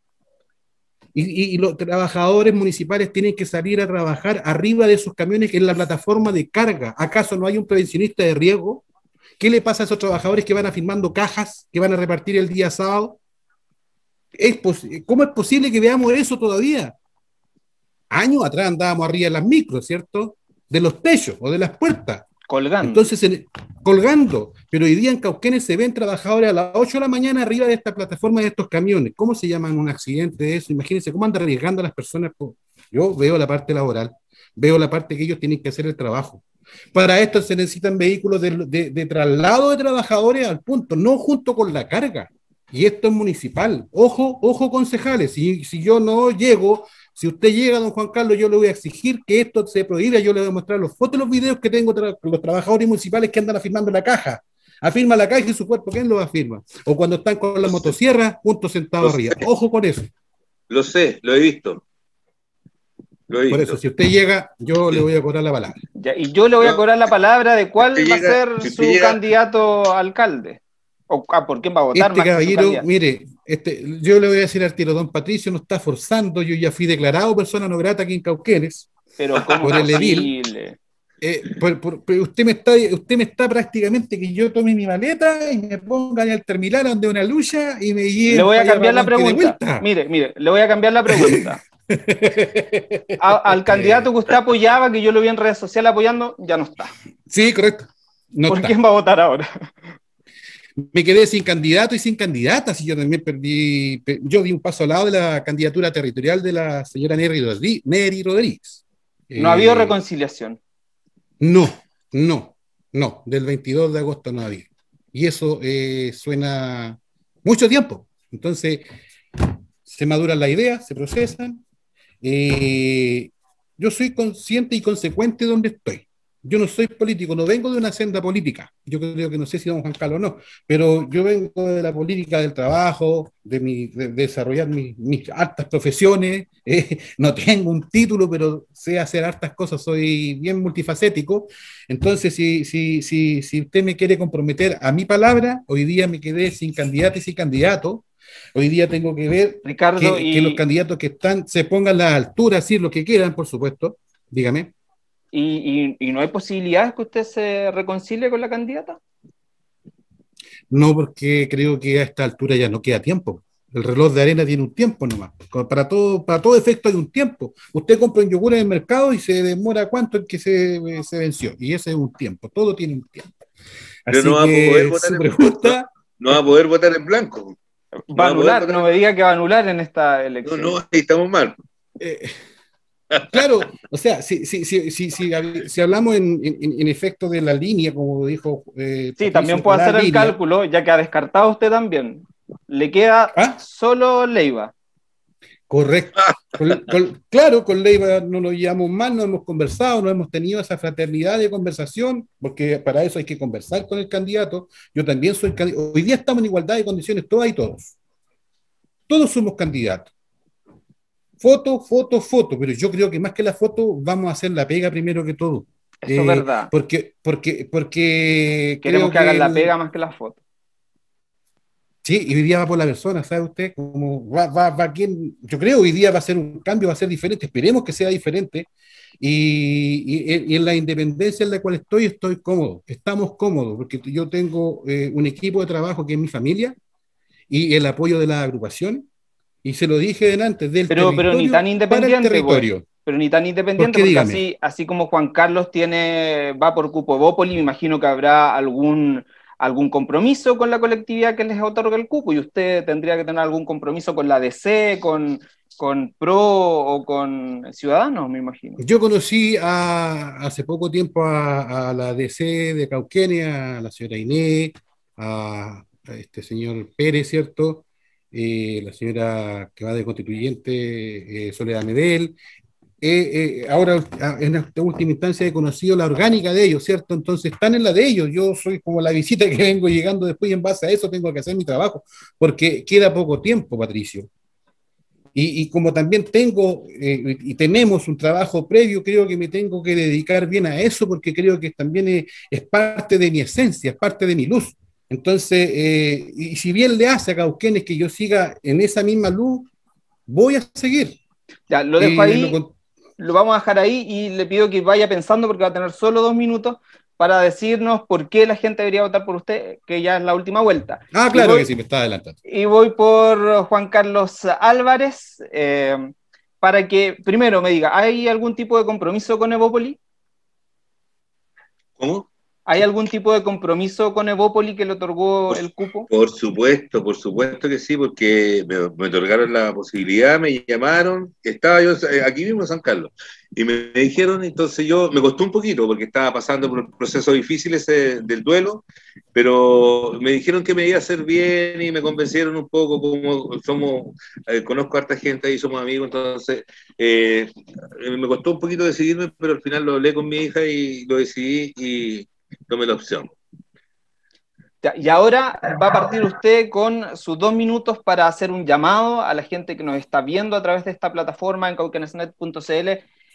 y, los trabajadores municipales tienen que salir a trabajar arriba de esos camiones en la plataforma de carga. ¿Acaso no hay un prevencionista de riesgo? ¿Qué le pasa a esos trabajadores que van afirmando cajas que van a repartir el día sábado? ¿Cómo es posible que veamos eso todavía? años atrás andábamos arriba de las micros, ¿cierto? De los techos o de las puertas. Colgando. Entonces, colgando. Pero hoy día en Cauquenes se ven trabajadores a las 8 de la mañana arriba de esta plataforma de estos camiones. ¿Cómo se llama un accidente de eso? Imagínense cómo andan arriesgando a las personas. Yo veo la parte laboral, veo la parte que ellos tienen que hacer el trabajo. Para esto se necesitan vehículos de, traslado de trabajadores al punto, no junto con la carga. Y esto es municipal. Ojo, ojo, concejales. Si, si yo no llego si usted llega, don Juan Carlos, yo le voy a exigir que esto se prohíba. Yo le voy a mostrar los fotos y los videos que tengo de los trabajadores municipales que andan afirmando la caja. Afirma la caja y su cuerpo, ¿quién lo afirma? O cuando están con la motosierra, juntos sentados arriba. Ojo con eso. Lo sé, lo he visto. Por eso, si usted llega, yo le voy a cobrar la palabra. y yo le voy a cobrar la palabra de cuál va a ser su candidato a alcalde. O ah, por quién va a votar. Este caballero, mire, este, yo le voy a decir al tiro, don Patricio no está forzando, yo ya fui declarado persona no grata aquí en Cauquenes. Pero ¿cómo por el edil. Eh, usted, me está, usted me está prácticamente que yo tome mi maleta y me ponga en el terminal donde una lucha y me lleve. Le voy a cambiar la pregunta. Mire, mire, le voy a cambiar la pregunta. al candidato que usted apoyaba, que yo lo vi en redes sociales apoyando, ya no está. Sí, correcto. ¿Por quién va a votar ahora? Me quedé sin candidato y sin candidata, si yo también perdí, yo di un paso al lado de la candidatura territorial de la señora Neri Rodríguez. No ha habido eh, reconciliación. No, no, no, del 22 de agosto no ha habido. Y eso eh, suena mucho tiempo. Entonces, se maduran las ideas, se procesan, eh, yo soy consciente y consecuente de donde estoy. Yo no soy político, no vengo de una senda política. Yo creo que no sé si don Juan Carlos o no, pero yo vengo de la política del trabajo, de, mi, desarrollar mis, mis hartas profesiones. Eh, no tengo un título, pero sé hacer hartas cosas, soy bien multifacético. Entonces, si, si, si, si usted me quiere comprometer a mi palabra, hoy día me quedé sin candidato y sin candidato Hoy día tengo que ver Ricardo, que, los candidatos que están se pongan a la altura, decir lo que quieran, por supuesto. Dígame. ¿Y, no hay posibilidades que usted se reconcilie con la candidata? No, porque creo que a esta altura ya no queda tiempo. El reloj de arena tiene un tiempo nomás. Para todo, para todo efecto hay un tiempo. Usted compra un yogur en el mercado y se demora cuánto en que se, venció. Y ese es un tiempo. Todo tiene un tiempo. Así no va a poder votar en, no va a poder votar en blanco. Va a anular, no me diga que va a anular en esta elección. No, no, ahí estamos mal. Eh, claro, o sea, si, si, si, si hablamos en, en, efecto de la línea, como dijo. Eh, sí, también puede hacer el cálculo, ya que ha descartado usted también. Le queda ¿Ah? solo Leiva. Correcto. claro, con Leiva no lo llevamos mal, no hemos conversado, no hemos tenido esa fraternidad de conversación, porque para eso hay que conversar con el candidato. Yo también soy candidato. Hoy día estamos en igualdad de condiciones, todas y todos. Todos somos candidatos. Foto, foto, foto, pero yo creo que más que la foto vamos a hacer la pega primero que todo. Eso es eh, verdad. Porque, porque, porque queremos que, hagan la pega más que la foto. Sí, y hoy día va por la persona, ¿sabe usted? Como va, va, va quien, yo creo hoy día va a ser un cambio, va a ser diferente, esperemos que sea diferente. Y, en la independencia en la cual estoy, estoy cómodo, estamos cómodos, porque yo tengo eh, un equipo de trabajo que es mi familia y el apoyo de la agrupación. Y se lo dije delante del pero, pero ni tan independiente, territorio. Pero ni tan independiente, porque así, así como Juan Carlos tiene, va por cupo Bópoli, me imagino que habrá algún algún compromiso con la colectividad que les otorga el cupo y usted tendría que tener algún compromiso con la DC, con, con PRO o con Ciudadanos, me imagino. Yo conocí hace poco tiempo a, la DC de Cauquenia, a la señora Inés, a, este señor Pérez, ¿cierto? Eh, la señora que va de constituyente, eh, Soledad Medel, eh, eh, ahora en esta última instancia he conocido la orgánica de ellos, ¿cierto? Entonces están en la de ellos, yo soy como la visita que vengo llegando después y en base a eso tengo que hacer mi trabajo, porque queda poco tiempo, Patricio. Y, como también tengo eh, y tenemos un trabajo previo, creo que me tengo que dedicar bien a eso, porque creo que también es, parte de mi esencia, es parte de mi luz. Entonces, y si bien le hace a Cauquenes que yo siga en esa misma luz, voy a seguir. Ya, lo dejo ahí lo vamos a dejar ahí y le pido que vaya pensando porque va a tener solo dos minutos para decirnos por qué la gente debería votar por usted, que ya es la última vuelta. Ah, claro que sí, me está adelantando. Y voy por Juan Carlos Álvarez, eh, para que primero me diga, ¿hay algún tipo de compromiso con Evópoli? ¿Cómo? ¿Hay algún tipo de compromiso con Evópoli que le otorgó el cupo? Por supuesto, por supuesto que sí, porque me, otorgaron la posibilidad, me llamaron, estaba yo eh, aquí mismo en San Carlos, y me, dijeron, entonces yo, me costó un poquito porque estaba pasando por un proceso difícil ese del duelo, pero me dijeron que me iba a hacer bien y me convencieron un poco, como somos, eh, conozco a harta gente ahí, somos amigos, entonces eh, me costó un poquito decidirme, pero al final lo hablé con mi hija y lo decidí y tomé la opción. y ahora va a partir usted con sus dos minutos para hacer un llamado a la gente que nos está viendo a través de esta plataforma en cauquenesnet.cl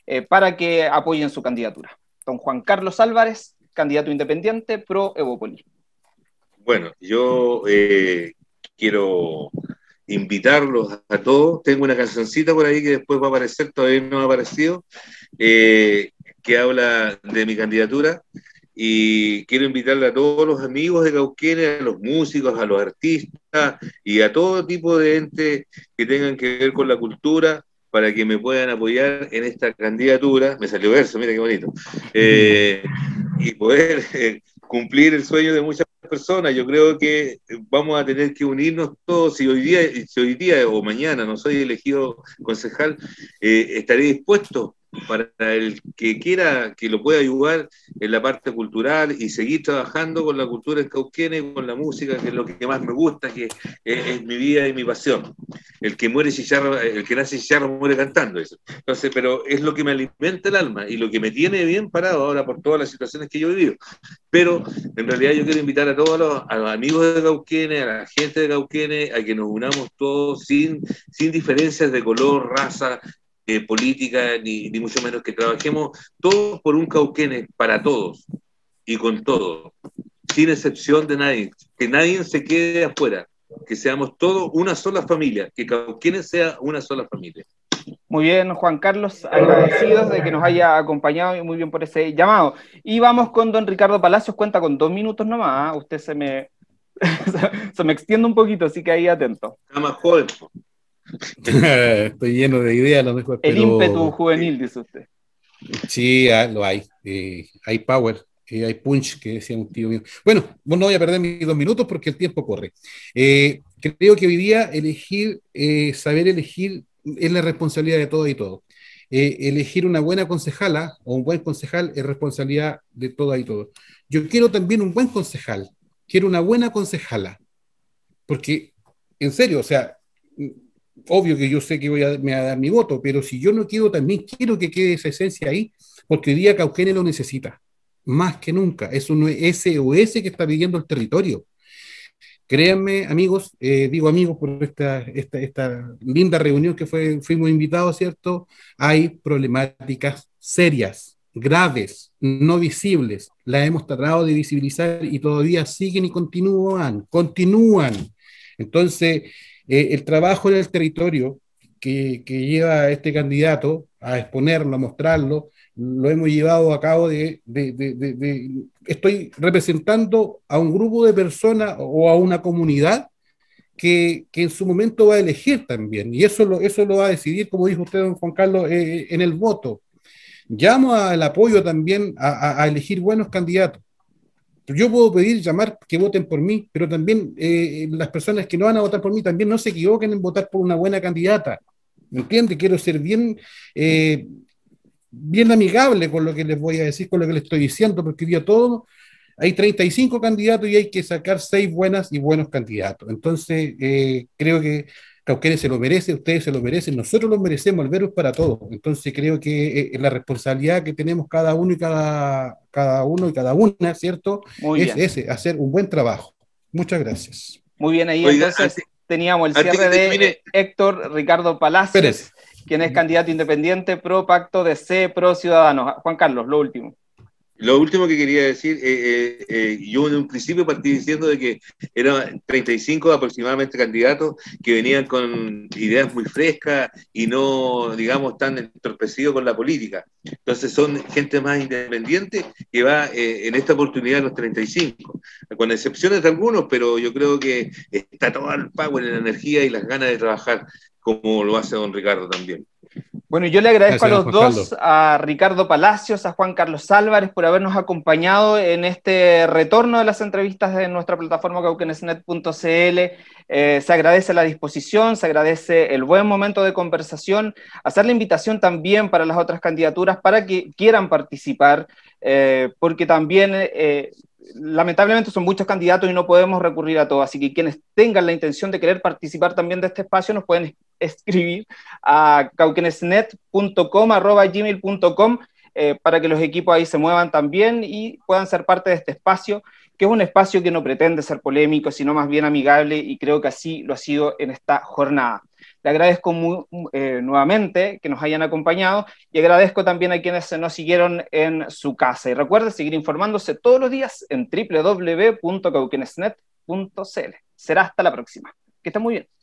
eh, para que apoyen su candidatura. Don Juan Carlos Álvarez, candidato independiente pro Evopoli. Bueno, yo eh, quiero invitarlos a todos. Tengo una cancioncita por ahí que después va a aparecer, todavía no ha aparecido, eh, que habla de mi candidatura y quiero invitarle a todos los amigos de Cauquenes, a los músicos, a los artistas y a todo tipo de entes que tengan que ver con la cultura para que me puedan apoyar en esta candidatura. Me salió verso, mira qué bonito. Eh, y poder eh, cumplir el sueño de muchas personas. Yo creo que vamos a tener que unirnos todos. Si hoy día, si hoy día o mañana no soy elegido concejal, eh, estaré dispuesto para el que quiera que lo pueda ayudar en la parte cultural y seguir trabajando con la cultura en Cauquenes, con la música, que es lo que más me gusta, que es, mi vida y mi pasión. El que muere chicharro, el que nace chicharro muere cantando eso. Entonces, pero es lo que me alimenta el alma y lo que me tiene bien parado ahora por todas las situaciones que yo he vivido. Pero en realidad yo quiero invitar a todos los, amigos de Cauquenes, a la gente de Cauquenes, a que nos unamos todos sin, sin diferencias de color, raza, eh, política, ni, ni, mucho menos que trabajemos todos por un Cauquenes para todos y con todos, sin excepción de nadie, que nadie se quede afuera, que seamos todos una sola familia, que Cauquenes sea una sola familia. Muy bien, Juan Carlos, agradecidos de que nos haya acompañado y muy bien por ese llamado. Y vamos con don Ricardo Palacios, cuenta con dos minutos nomás, ¿ah? usted se me, se me extiende un poquito, así que ahí atento. Está más joven. Estoy lleno de ideas, lo mejor. El ímpetu juvenil, dice usted. Sí, ah, lo hay. Eh, hay power, eh, hay punch, que decía un tío mío. Bueno, no voy a perder mis dos minutos porque el tiempo corre. Eh, creo que hoy día elegir, saber elegir es la responsabilidad de todo y todo. elegir una buena concejala o un buen concejal es responsabilidad de todo y todo. Yo quiero también un buen concejal, quiero una buena concejala, porque, en serio, o sea, obvio que yo sé que voy a, me a dar mi voto, pero si yo no quiero, también quiero que quede esa esencia ahí, porque hoy día Cauquenes lo necesita, más que nunca. Es un SOS que está pidiendo el territorio. Créanme, amigos, eh, digo amigos por esta, esta, esta, linda reunión que fue, fuimos invitados, ¿cierto? Hay problemáticas serias, graves, no visibles. Las hemos tratado de visibilizar y todavía siguen y continúan, continúan. Entonces, eh, el trabajo en el territorio que, lleva este candidato a exponerlo, a mostrarlo, lo hemos llevado a cabo de, estoy representando a un grupo de personas o a una comunidad que, en su momento va a elegir también, y eso lo, eso lo va a decidir, como dijo usted, don Juan Carlos, eh, en el voto. Llamo al apoyo también a elegir buenos candidatos yo puedo pedir, llamar que voten por mí, pero también eh, las personas que no van a votar por mí también no se equivoquen en votar por una buena candidata. ¿Me entiende? Quiero ser bien, eh, bien amigable con lo que les voy a decir, con lo que les estoy diciendo, porque día todo hay 35 candidatos y hay que sacar 6 buenas y buenos candidatos. Entonces, eh, creo que Cauquenes se lo merece, ustedes se lo merecen, nosotros lo merecemos, el es para todos. Entonces creo que eh, la responsabilidad que tenemos cada uno y cada, cada uno y cada una, ¿cierto? es ese, hacer un buen trabajo. Muchas gracias. Muy bien, ahí entonces teníamos el cierre de Héctor Ricardo Palacios, quien es candidato independiente pro pacto de C, pro ciudadanos. Juan Carlos, lo último. Lo último que quería decir, eh, eh, eh, yo en un principio partí diciendo de que eran 35 aproximadamente candidatos que venían con ideas muy frescas y no, digamos, tan entorpecidos con la política. Entonces son gente más independiente que va en esta oportunidad los 35, con excepciones de algunos, pero yo creo que está todo el power, la energía y las ganas de trabajar como lo hace don Ricardo también. Bueno, yo le agradezco a los dos, a Ricardo Palacios, a Juan Carlos Álvarez, por habernos acompañado en este retorno de las entrevistas de nuestra plataforma cauquenesnet.cl. Eh, se agradece la disposición, se agradece el buen momento de conversación, hacer la invitación también para las otras candidaturas para que quieran participar, eh, porque también eh, lamentablemente son muchos candidatos y no podemos recurrir a todos, así que quienes tengan la intención de querer participar también de este espacio nos pueden escribir a cauquenesnet.com, arroba gmail.com, eh, para que los equipos ahí se muevan también y puedan ser parte de este espacio, que es un espacio que no pretende ser polémico, sino más bien amigable y creo que así lo ha sido en esta jornada. Le agradezco eh, nuevamente que nos hayan acompañado y agradezco también a quienes nos siguieron en su casa. Y recuerde seguir informándose todos los días en www.cauquenesnet.cl. Será hasta la próxima. Que estén muy bien.